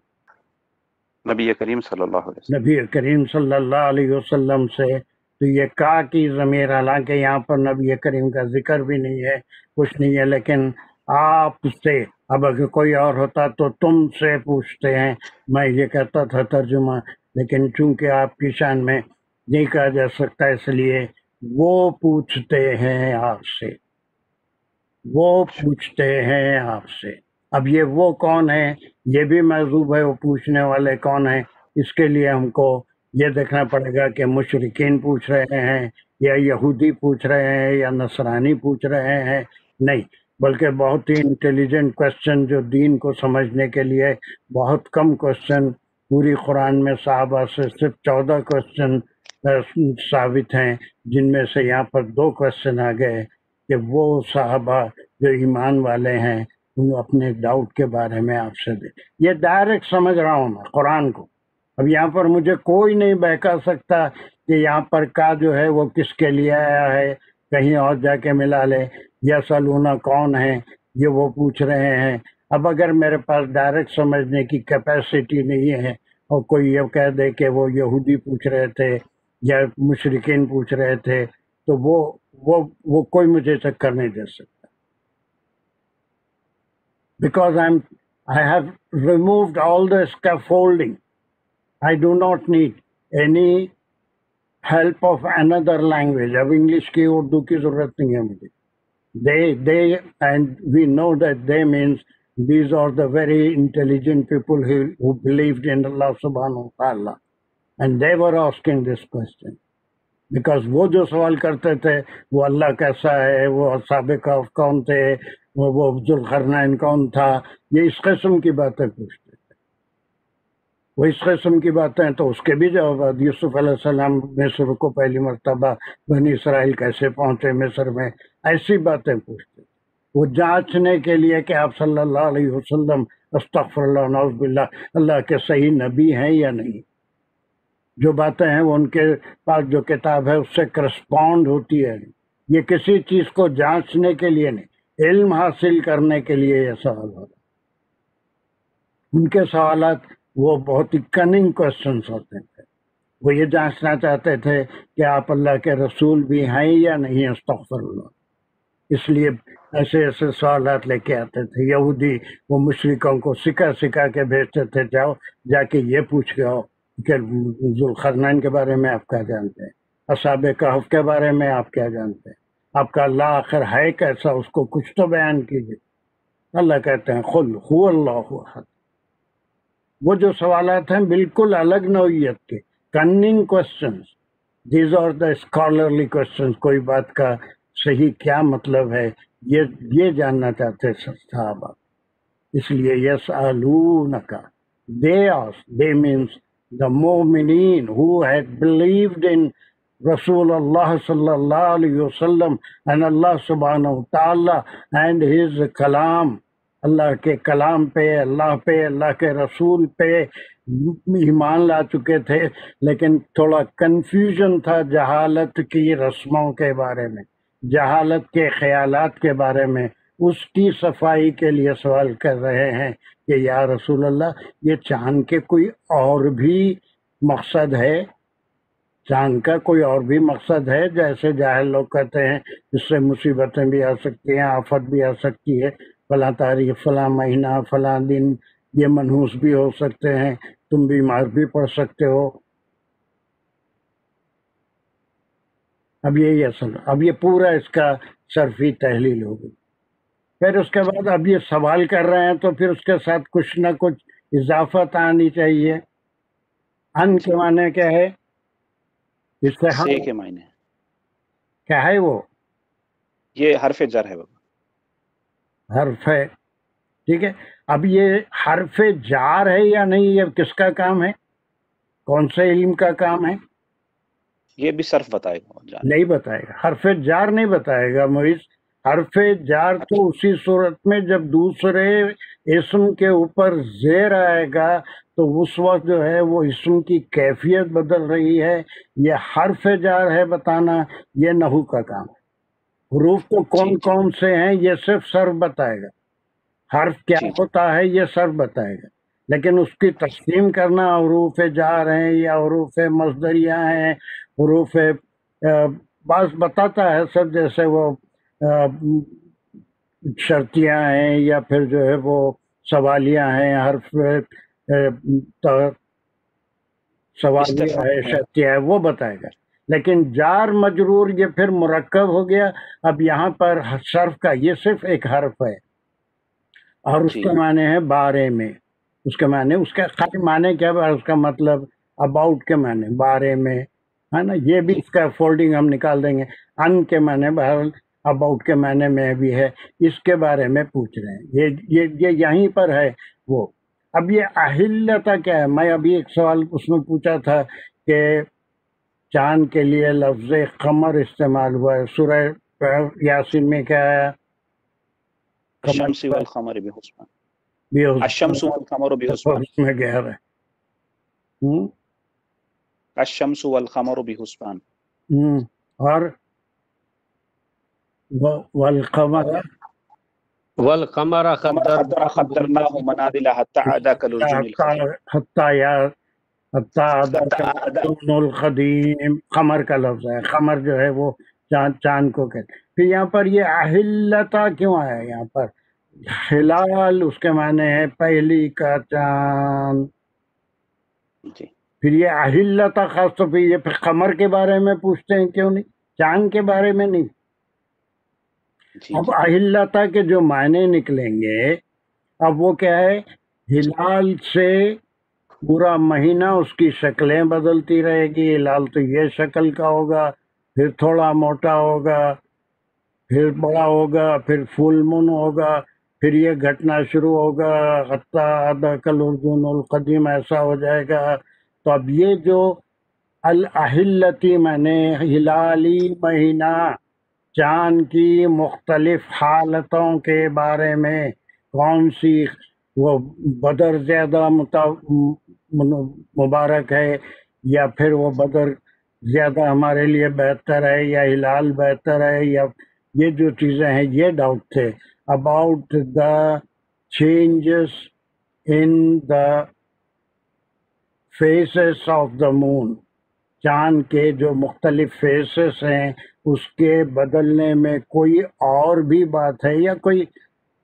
नबी करीम सल्लल्लाहु अलैहि वसल्लम नबी करीम सल्लल्लाहु अलैहि वसल्लम से। तो ये का की ज़मीर हालाँकि यहाँ पर नबी करीम का ज़िक्र भी नहीं है कुछ नहीं है लेकिन आपसे अब अगर कोई और होता तो तुमसे पूछते हैं। मैं ये कहता था तर्जुमा, लेकिन चूँकि आपकी शान में नहीं कहा जा सकता, इसलिए वो पूछते हैं आपसे। वो पूछते हैं आपसे। अब ये वो कौन है? ये भी महजूब है, वो पूछने वाले कौन है? इसके लिए हमको ये देखना पड़ेगा कि मुशरकिन पूछ रहे हैं, या यहूदी पूछ रहे हैं, या नसरानी पूछ रहे हैं। नहीं बल्कि बहुत ही इंटेलिजेंट क्वेश्चन जो दीन को समझने के लिए बहुत कम क्वेश्चन पूरी कुरान में साहबा से सिर्फ़ चौदह क्वेश्चन साबित हैं, जिनमें से यहाँ पर दो क्वेश्चन आ गए कि वो साहबा जो ईमान वाले हैं उन अपने डाउट के बारे में आपसे दे। ये डायरेक्ट समझ रहा हूँ मैं कुरान को। अब यहाँ पर मुझे कोई नहीं बहका सकता कि यहाँ पर का जो है वो किसके लिए आया है कहीं और जाके मिला ले या सलूना कौन है? ये वो पूछ रहे हैं। अब अगर मेरे पास डायरेक्ट समझने की कैपेसिटी नहीं है और कोई ये कह दे कि वो यहूदी पूछ रहे थे या मुशरकिन पूछ रहे थे तो वो वो वो कोई मुझे चक्कर नहीं दे सकता। Because I am I have removed all the scaffolding I do not need any help of another language अब इंग्लिश की उर्दू की ज़रूरत नहीं है मुझे। They they and we know that they means these are the very intelligent people who believe in सुबह and they were asking this question because वो जो सवाल करते थे, वो अल्लाह कैसा है, वो सबक कौन थे, वो वो जुल्खरनाइन कौन था, ये इस किस्म की बातें पूछते वो इस किस्म की बातें तो उसके भी जवाब यूसुफ सलाम मिस्र को पहली मरतबा बनी इसराइल कैसे पहुँचे मिस्र में? ऐसी बातें पूछते वो जांचने के लिए कि आप सल्लल्लाहु अलैहि वसल्लम अल्लाह के सही नबी हैं या नहीं? जो बातें हैं वो उनके पास जो किताब है, उससे करस्पॉन्ड होती है। ये किसी चीज़ को जांचने के लिए नहीं, इल्म हासिल करने के लिए यह सवाल होता उनके सवालत वो बहुत ही कनिंग क्वेश्चन होते थे। वो ये जांचना चाहते थे कि आप अल्लाह के रसूल भी हैं या नहीं अस्तफर इसलिए ऐसे ऐसे सवाल लेके आते थे। यहूदी वो मुशरकों को सिखा सिखा के भेजते थे, जाओ, जाके ये पूछ के आओ कि जुलखरनैन के बारे में आप क्या जानते हैं? असाब कहफ के बारे में आप क्या जानते हैं? आपका अल्लाह आखिर है कैसा? उसको कुछ तो बयान कीजिए। अल्लाह कहते हैं, खुल हु अल्लाह वो जो सवाल हैं बिल्कुल अलग नौीयत के। Cunning question these are the scholarly question कोई बात का सही क्या मतलब है? ये ये जानना चाहते साहबा इसलिए यस आलून का। They as they means the मोमिनीन हु हैड बिलीव्ड इन रसूल अल्लाह सल्लल्लाहु अलैहि वसल्लम एंड अल्लाह सुब्हानहू तआला एंड हिज कलाम अल्लाह के कलाम पे, अल्लाह पे, अल्लाह के रसूल पे ईमान ला चुके थे, लेकिन थोड़ा कन्फ्यूज़न था जहालत की रस्मों के बारे में, जहालत के ख्यालात के बारे में। उसकी सफ़ाई के लिए सवाल कर रहे हैं कि या रसूल अल्लाह ये चाँद के कोई और भी मकसद है? चाँद का कोई और भी मकसद है? जैसे ज़ाहिर लोग कहते हैं, इससे मुसीबतें भी आ सकती हैं, आफत भी आ सकती है। फला तारीख फला महीना फला दिन ये मनहूस भी हो सकते हैं तुम बीमार भी पड़ सकते हो। अब यही असल अब ये पूरा इसका सरफी तहलील होगी फिर उसके बाद अब ये सवाल कर रहे हैं तो फिर उसके साथ कुछ ना कुछ इजाफत आनी चाहिए। अन के माने क्या है? इससे से के मायने। क्या है वो? ये हरफ जर है बाबा हर्फ है ठीक है? अब ये हर्फ जार है या नहीं ये किसका काम है? कौन से इल्म का काम है? ये भी सर्फ बताएगा नहीं बताएगा। हरफ जार नहीं बताएगा मोइस हरफ जार तो उसी सूरत में जब दूसरे इसम के ऊपर जेर आएगा तो उस वक्त जो है वो इसम की कैफियत बदल रही है। ये हरफ जार है बताना ये नहू का काम। है हरूफ को कौन जी। जी कौन से हैं ये सिर्फ़ सर्फ बताएगा। हर्फ क्या होता है ये सर्फ बताएगा। लेकिन उसकी तस्लीम करना हरूफ जार हैं या हरूफ मजदरिया हैं हरूफ बस बताता है सब जैसे वो शर्तियाँ हैं या फिर जो है वो सवालियाँ हैं हर्फ त- सवालिया है शर्तियाँ शर्तिया है वो बताएगा। लेकिन जार मजरूर ये फिर मुरक्कब हो गया। अब यहाँ पर सर्फ का ये सिर्फ़ एक हर्फ है। और उसके माने है बारे में। उसके माने उसका खाली माने क्या है? उसका मतलब अबाउट के माने बारे में। है ना? ये भी इसका फोल्डिंग हम निकाल देंगे। अन के माने बहरहाल अबाउट के माने में भी है। इसके बारे में पूछ रहे हैं। ये ये ये यहीं पर है वो। अब ये अहिल्यता क्या है? मैं अभी एक सवाल उसमें पूछा था कि चाँद के लिए लफ्ज कमर इस्तेमाल हुआ है। सूरह यासीन में क्या है कमर अशम्सी वल कमर बिहुस्बान भी उस- अशम्स वल कमर बिहुस्बान उसमें गहर है। हम्म, अशम्स वल कमर बिहुस्बान हम्म, और? मनादिला हत्ता अदा हत्ता कदीम कमर का लफ्ज है। कमर जो है वो चाँद चाँद को कहते फिर यहाँ पर ये अहिल्लता क्यों आया यहाँ पर? हिलाल उसके माने है पहली का चाँद। फिर ये अहिल्लता खास तो फिर ये फिर कमर के बारे में पूछते हैं क्यों नहीं? चाँद के बारे में नहीं। अब जी। अहिल्लता के जो मायने निकलेंगे अब वो क्या है? हिलाल से पूरा महीना उसकी शक्लें बदलती रहेगी हिलाल तो ये शक्ल का होगा, फिर थोड़ा मोटा होगा, फिर बड़ा होगा, फिर फुल मून होगा, फिर ये घटना शुरू होगा हत्ता आदा कल, उर्दून कदीम, ऐसा हो जाएगा। तो अब ये जो अल अहिल्लती मैंने हिलाली महीना चाँद की मुख्तलिफ़ हालतों के बारे में, कौन सी वो बदर ज़्यादा मुबारक है, या फिर वो बदर ज़्यादा हमारे लिए बेहतर है, या हिलाल बेहतर है, या ये जो चीज़ें हैं, ये डाउट थे। About the changes in the phases of the moon चाँद के जो मुख्तलिफ़ फेसेस हैं, उसके बदलने में कोई और भी बात है, या कोई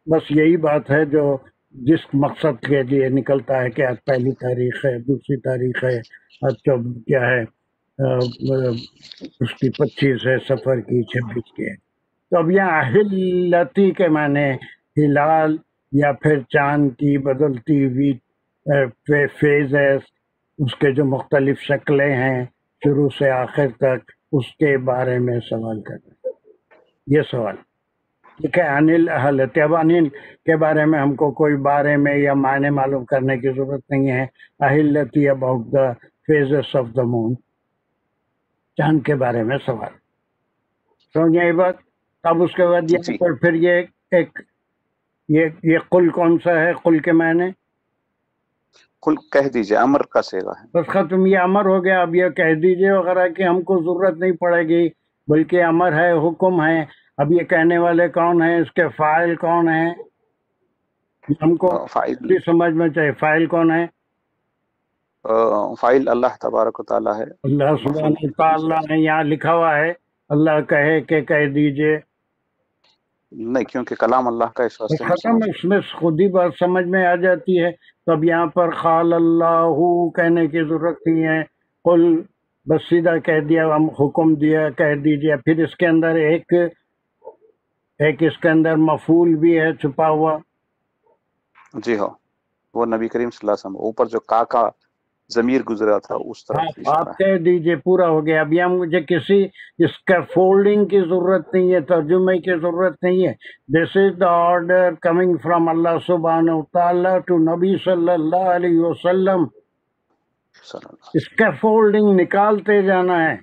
बस यही बात है जो जिस मकसद के लिए निकलता है कि आज पहली तारीख है दूसरी तारीख है आज चौब क्या है उसकी पच्चीस है सफ़र की छब्बीस की है। तो अब यहाँ हिल्लती के माने हिलाल या फिर चाँद की बदलती हुई फे, फेजेस उसके जो मुख्तलिफ़ शक्लें हैं शुरू से आखिर तक उसके बारे में सवाल कर रहे ये सवाल। ठीक है अनिल अहलत अब अनिल के बारे में हमको कोई बारे में या मायने मालूम करने की ज़रूरत नहीं है। अहिल्लती about the phases of the moon चाँद के बारे में सवाल। समझ ये बात? अब उसके बाद जी। पर फिर ये एक ये ये कुल कौन सा है? कुल के मायने? कुल कह दीजिए अमर का सेगा है। बस खत्म ये अमर हो गया अब ये कह दीजिए वगैरह कि हमको ज़रूरत नहीं पड़ेगी बल्कि अमर है हुक्म है अब ये कहने वाले कौन है? इसके फ़ाइल कौन है? हमको फ़ाइल भी समझ में चाहिए। फ़ाइल कौन है? फ़ाइल अल्लाह तबारक ताला है। अल्लाह सुबहान ताला ने यहाँ लिखा हुआ है। अल्लाह कहे के कह दीजिए। नहीं क्योंकि कलाम अल्लाह का इस वास्ते खत्म इसमें खुद ही बात समझ में आ जाती है। तो अब यहाँ पर खाल अल्लाहू कहने की ज़रूरत नहीं है। कुल बस सीधा कह दिया हम हुक्म दिया कह दीजिए। फिर इसके अंदर एक एक इसके अंदर मफूल भी है छुपा हुआ। जी हाँ वो नबी करीम सल्लल्लाहु ऊपर जो का का जमीर गुजरा था उस तरफ़ आप कह दीजिए पूरा हो गया। अभी हम मुझे किसी इसका फोल्डिंग की ज़रूरत नहीं है तर्जुमे की ज़रूरत नहीं है। This is the order coming from Allah सुबहान तआला टू नबी सल्लल्लाहु अलैहि वसल्लम। इसका फोल्डिंग निकालते जाना है।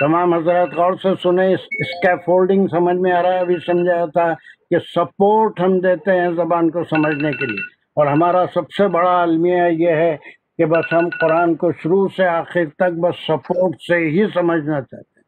तमाम हज़रत गौर से सुने इस, इसका फोल्डिंग समझ में आ रहा है अभी समझाया था कि सपोर्ट हम देते हैं जबान को समझने के लिए। और हमारा सबसे बड़ा अलमिया ये है कि बस हम कुरान को शुरू से आखिर तक बस सपोर्ट से ही समझना चाहते हैं।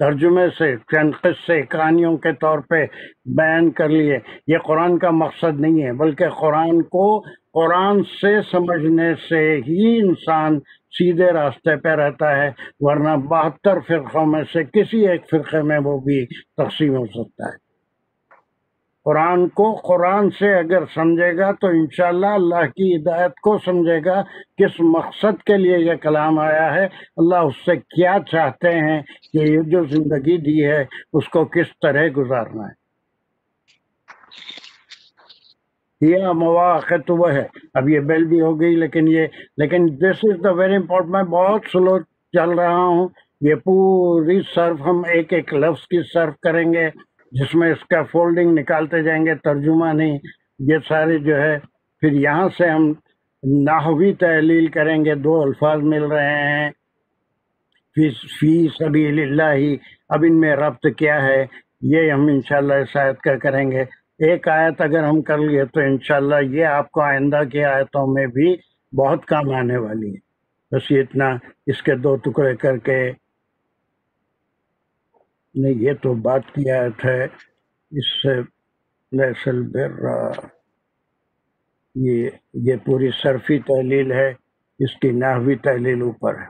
तर्जुमे से चंद से कहानियों के तौर पे बयान कर लिए। ये कुरान का मकसद नहीं है बल्कि कुरान को कुरान से समझने से ही इंसान सीधे रास्ते पे रहता है, वरना बहत्तर फिरकों में से किसी एक फिरके में वो भी तकसीम हो सकता है। कुरान को कुरान से अगर समझेगा तो इन अल्लाह की हिदायत को समझेगा किस मकसद के लिए यह कलाम आया है, अल्लाह उससे क्या चाहते हैं कि ये जो ज़िंदगी दी है उसको किस तरह गुजारना है। यह मौाक़ तो वह है। अब ये बेल भी हो गई, लेकिन ये, लेकिन this is the very important मैं बहुत स्लो चल रहा हूँ। ये पूरी सर्फ हम एक एक लफ्ज़ की सर्फ करेंगे, जिसमें इसका फोल्डिंग निकालते जाएँगे, तर्जुमा नहीं। ये सारे जो है, फिर यहाँ से हम नाहवी तहलील करेंगे, दो अल्फाज मिल रहे हैं। फ़ी फ़ी सभी ही अब इनमें रब्त क्या है, ये हम इंशाल्लाह शायद का करेंगे। एक आयत अगर हम कर लिए तो इंशाल्लाह ये आपको आइंदा की आयतों में भी बहुत काम आने वाली है। बस ये इतना, इसके दो टुकड़े करके। नहीं, ये तो बात की आयत है। इससे लैसल बिर्रा। ये ये पूरी सरफी तहलील है, इसकी नाहवी तहलील ऊपर है।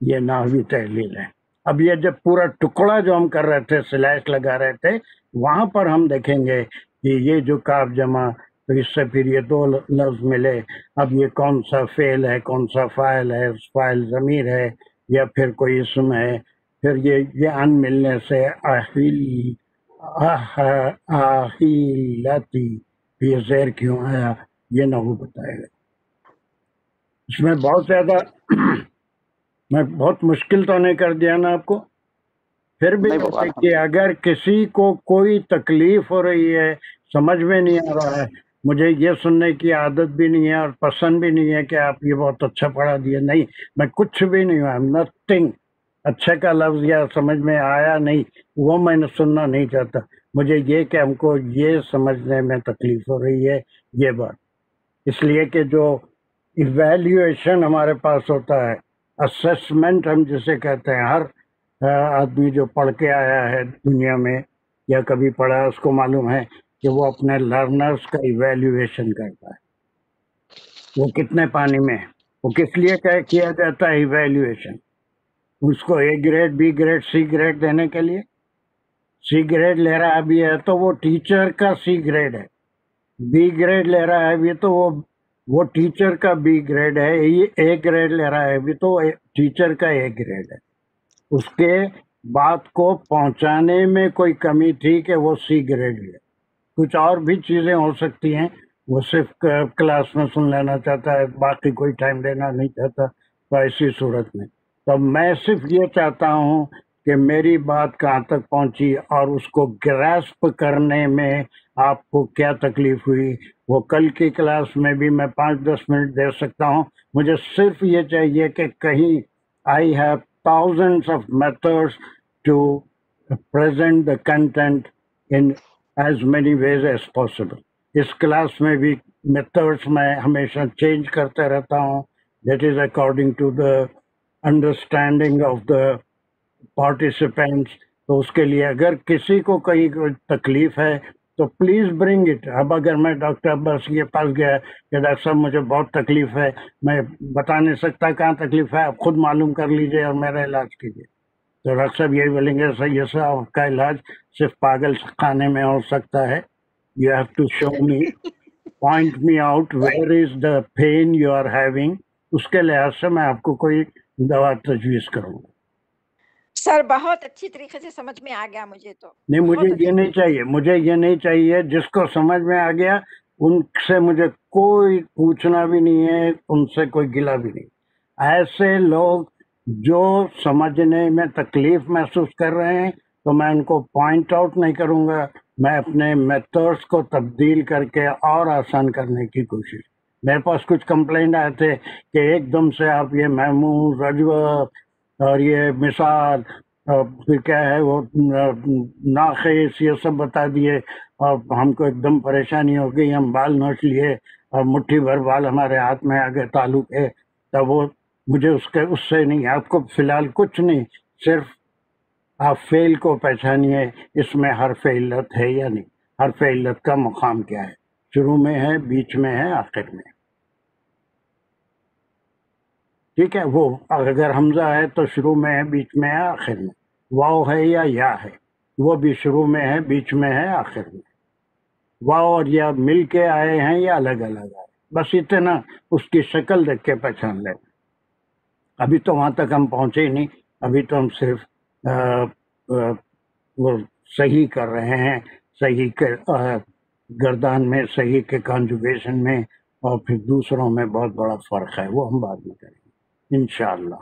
ये नाहवी तहलील है। अब ये जब पूरा टुकड़ा जो हम कर रहे थे स्लैश लगा रहे थे, वहाँ पर हम देखेंगे कि ये जो काफ जमा तो इससे फिर ये दो लफ्ज मिले। अब ये कौन सा फेल है, कौन सा फ़ाइल है फ़ाइल ज़मीर है, या फिर कोई इसम है? फिर ये ये अन मिलने से आहिल आहिलती ये जहर क्यों आया, ये ना वो बताएगा। इसमें बहुत ज़्यादा मैं बहुत मुश्किल तो नहीं कर दिया ना आपको। फिर भी जैसे कि अगर किसी को कोई तकलीफ़ हो रही है समझ में नहीं आ रहा है मुझे ये सुनने की आदत भी नहीं है और पसंद भी नहीं है कि आप ये बहुत अच्छा पढ़ा दिए नहीं मैं कुछ भी नहीं हुआ नथिंग अच्छे का लफ्ज या समझ में आया नहीं वो मैंने सुनना नहीं चाहता। मुझे ये कि हमको ये समझने में तकलीफ़ हो रही है ये बात। इसलिए कि जो इवेल्युएशन हमारे पास होता है असेसमेंट हम जिसे कहते हैं, हर आदमी जो पढ़ के आया है दुनिया में या कभी पढ़ा है, उसको मालूम है कि वो अपने लर्नर्स का इवेल्युएशन करता है। वो कितने पानी में है? वो किस लिए क्या किया जाता है इवेल्युएशन उसको A grade B grade C grade देने के लिए? सी ग्रेड ले रहा है अभी है तो वो टीचर का सी ग्रेड है। बी ग्रेड ले रहा है अभी तो वो वो टीचर का बी ग्रेड है, ये ए ग्रेड ले रहा है, अभी तो टीचर का ए ग्रेड है। उसके बात को पहुँचाने में कोई कमी थी कि वो सी ग्रेड ले। कुछ और भी चीज़ें हो सकती हैं, वो सिर्फ़ क्लास में सुन लेना चाहता है, बाकी कोई टाइम देना नहीं चाहता तो ऐसी सूरत में। तो मैं सिर्फ़ ये चाहता हूँ कि मेरी बात कहाँ तक पहुँची और उसको ग्रेस्प करने में आपको क्या तकलीफ़ हुई? वो कल की क्लास में भी मैं पाँच दस मिनट दे सकता हूँ। मुझे सिर्फ़ ये चाहिए कि कहीं I have thousands of methods to present the content in as many ways as possible. इस क्लास में भी मेथड्स मैं हमेशा चेंज करते रहता हूँ। That is according to the understanding of the participants तो उसके लिए अगर किसी को कहीं कोई तकलीफ़ है तो प्लीज़ ब्रिंग इट अब अगर मैं डॉक्टर अब्बास के पास गया कि डॉक्टर साहब मुझे बहुत तकलीफ़ है, मैं बता नहीं सकता कहाँ तकलीफ़ है, आप खुद मालूम कर लीजिए और मेरा इलाज कीजिए। तो डॉक्टर साहब यही बोलेंगे सही है साहब आपका इलाज सिर्फ़ पागल खाने में हो सकता है। You have to show me point me out where is the pain you are having उसके लिहाज से मैं आपको कोई दवा तजवीज़ करूँगा। सर बहुत अच्छी तरीके से समझ में आ गया मुझे तो। नहीं मुझे ये नहीं चाहिए मुझे ये नहीं चाहिए जिसको समझ में आ गया उनसे मुझे कोई पूछना भी नहीं है उनसे कोई गिला भी नहीं। ऐसे लोग जो समझने में तकलीफ़ महसूस कर रहे हैं तो मैं उनको पॉइंट आउट नहीं करूँगा मैं अपने मेथड्स को तब्दील करके और आसान करने की कोशिश। मेरे पास कुछ कंप्लेंट आए थे कि एकदम से आप ये महमूद रजव और ये मिसाल फिर क्या है वो नाखेस, ये सब बता दिए। और हमको एकदम परेशानी हो गई, हम बाल नोच लिए और मुट्ठी भर बाल हमारे हाथ में आगे ताल्लुक है। तब वो मुझे उसके, उससे नहीं, आपको फ़िलहाल कुछ नहीं, सिर्फ़ आप फेल को पहचानिए, इसमें हर फेलत है या नहीं, हर फेलत का मुकाम क्या है। शुरू में है, बीच में है, आखिर में ठीक है? वो अगर हमजा है तो शुरू में है बीच में है आखिर में। वाव है या या है। वो भी शुरू में है बीच में है आखिर में। वाव और या मिल के आए हैं या अलग अलग आए। बस इतना उसकी शक्ल देख के पहचान लेना अभी तो वहाँ तक हम पहुँचे ही नहीं। अभी तो हम सिर्फ़ आ, आ, वो सही कर रहे हैं सही के आ, गर्दान में सही के कॉन्जुगेशन में और फिर दूसरों में बहुत बड़ा फ़र्क है। वो हम बाद में करेंगे। इनशाला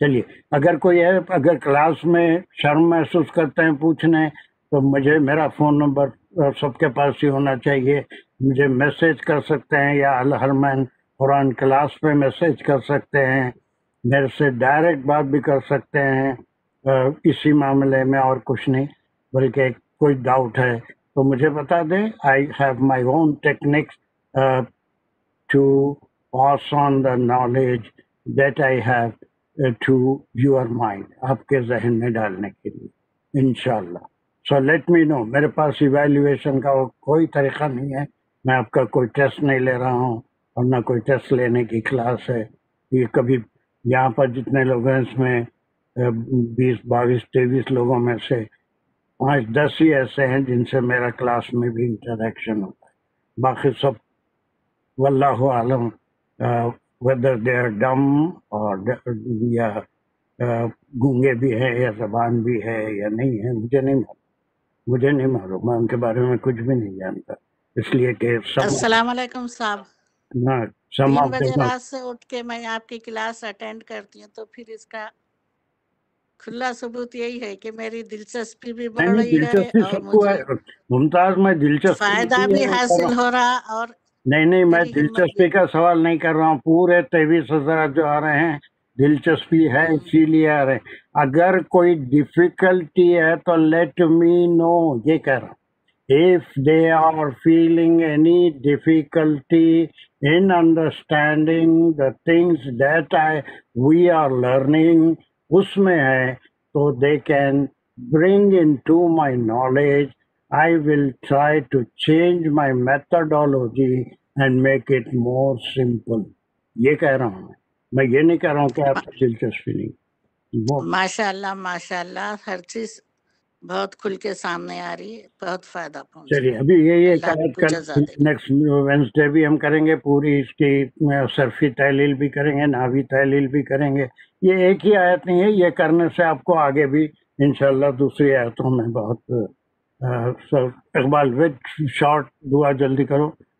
चलिए, अगर कोई है, अगर क्लास में शर्म महसूस करते हैं, पूछने तो मुझे, मेरा फ़ोन नंबर सबके पास ही होना चाहिए। मुझे मैसेज कर सकते हैं या अल हरमैन कुरान क्लास पे मैसेज कर सकते हैं। मेरे से डायरेक्ट बात भी कर सकते हैं। इसी मामले में और कुछ नहीं, बल्कि कोई डाउट है तो मुझे बता दें I have my own techniques to pass on the knowledge that I have to your mind आपके जहन में डालने के लिए इनशाला सो लेट मी नो मेरे पास इवेल्युएशन का कोई तरीका नहीं है, मैं आपका कोई टेस्ट नहीं ले रहा हूँ, और ना कोई टेस्ट लेने की क्लास है। ये कभी, यहाँ पर जितने लोग हैं इसमें बीस, बाईस, तेईस लोगों में से पाँच, दस ही ऐसे हैं जिनसे मेरा क्लास में भी इंटरेक्शन होता है। बाकी सब, वल्लाह आलम whether they are dumb or या गूँगे भी है या जबान भी है या नहीं है मुझे नहीं मालूम। मुझे नहीं मालूम। मैं उनके बारे में कुछ भी नहीं जानता। इसलिए कि वालेकुम साहब। हाँ तीन बजे रात से उठ के मैं आपकी क्लास अटेंड करती हूँ तो फिर इसका खुला सबूत यही है कि मेरी दिलचस्पी भी बढ़ रही है और मुझे मुमताज़ मैं दिलचस्पी फ़ायदा भी हासिल हो रहा और नहीं नहीं मैं दिलचस्पी का सवाल नहीं कर रहा हूँ। पूरे तेईस हज़ार जो आ रहे हैं दिलचस्पी है इसीलिए आ रहे हैं। अगर कोई डिफिकल्टी है तो लेट मी नो ये कह रहा if they are feeling any difficulty in understanding the things that I we are learning उसमें है तो they can bring into my knowledge I will try to change my methodology and make it more simple ये कह रहा हूँ मैं। ये नहीं कह रहा हूँ कि आपको दिलचस्पी नहीं। माशाल्लाह माशाल्लाह हर चीज़ बहुत खुल के सामने आ रही है बहुत फ़ायदा पहुँच। चलिए अभी ये ये नेक्स्ट वेंसडे भी हम करेंगे पूरी इसकी सरफी तहलील भी करेंगे नावी तहलील भी करेंगे। ये एक ही आयत नहीं है ये करने से आपको आगे भी इंशाल्लाह दूसरी आयतों में बहुत इकबाल विद शॉर्ट दुआ जल्दी करो।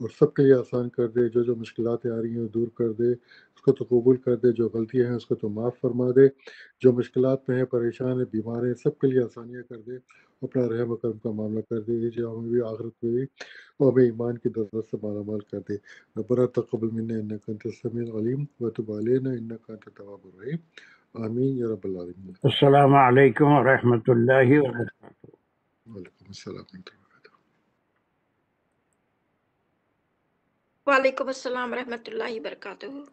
और सबके लिए आसान कर दे जो जो मुश्किलातें आ रही हैं दूर कर दे उसको तो कबूल कर दे जो गलतियाँ हैं उसको तो माफ़ फरमा दे जो मुश्किल में है परेशान है बीमार है सबके लिए आसानियाँ कर दे अपना रहम करम का मामला कर दे जो हमें भी आखिरत में भी और हमें ईमान की दौलत से मालामाल कर दे। रब्बना तक़ब्बल मिन्ना इन्नका अंतस समीउल अलीम व तुब अलैना इन्नका अंतत आमीन या रब्बल आलमीन। अस्सलाम वालेकुम व रहमतुल्लाहि व बरकातुहू। वालेकुम अस्सलाम व रहमतुल्लाह वालेकुम अस्सलाम रहमतुल्लाहि बरकातुहू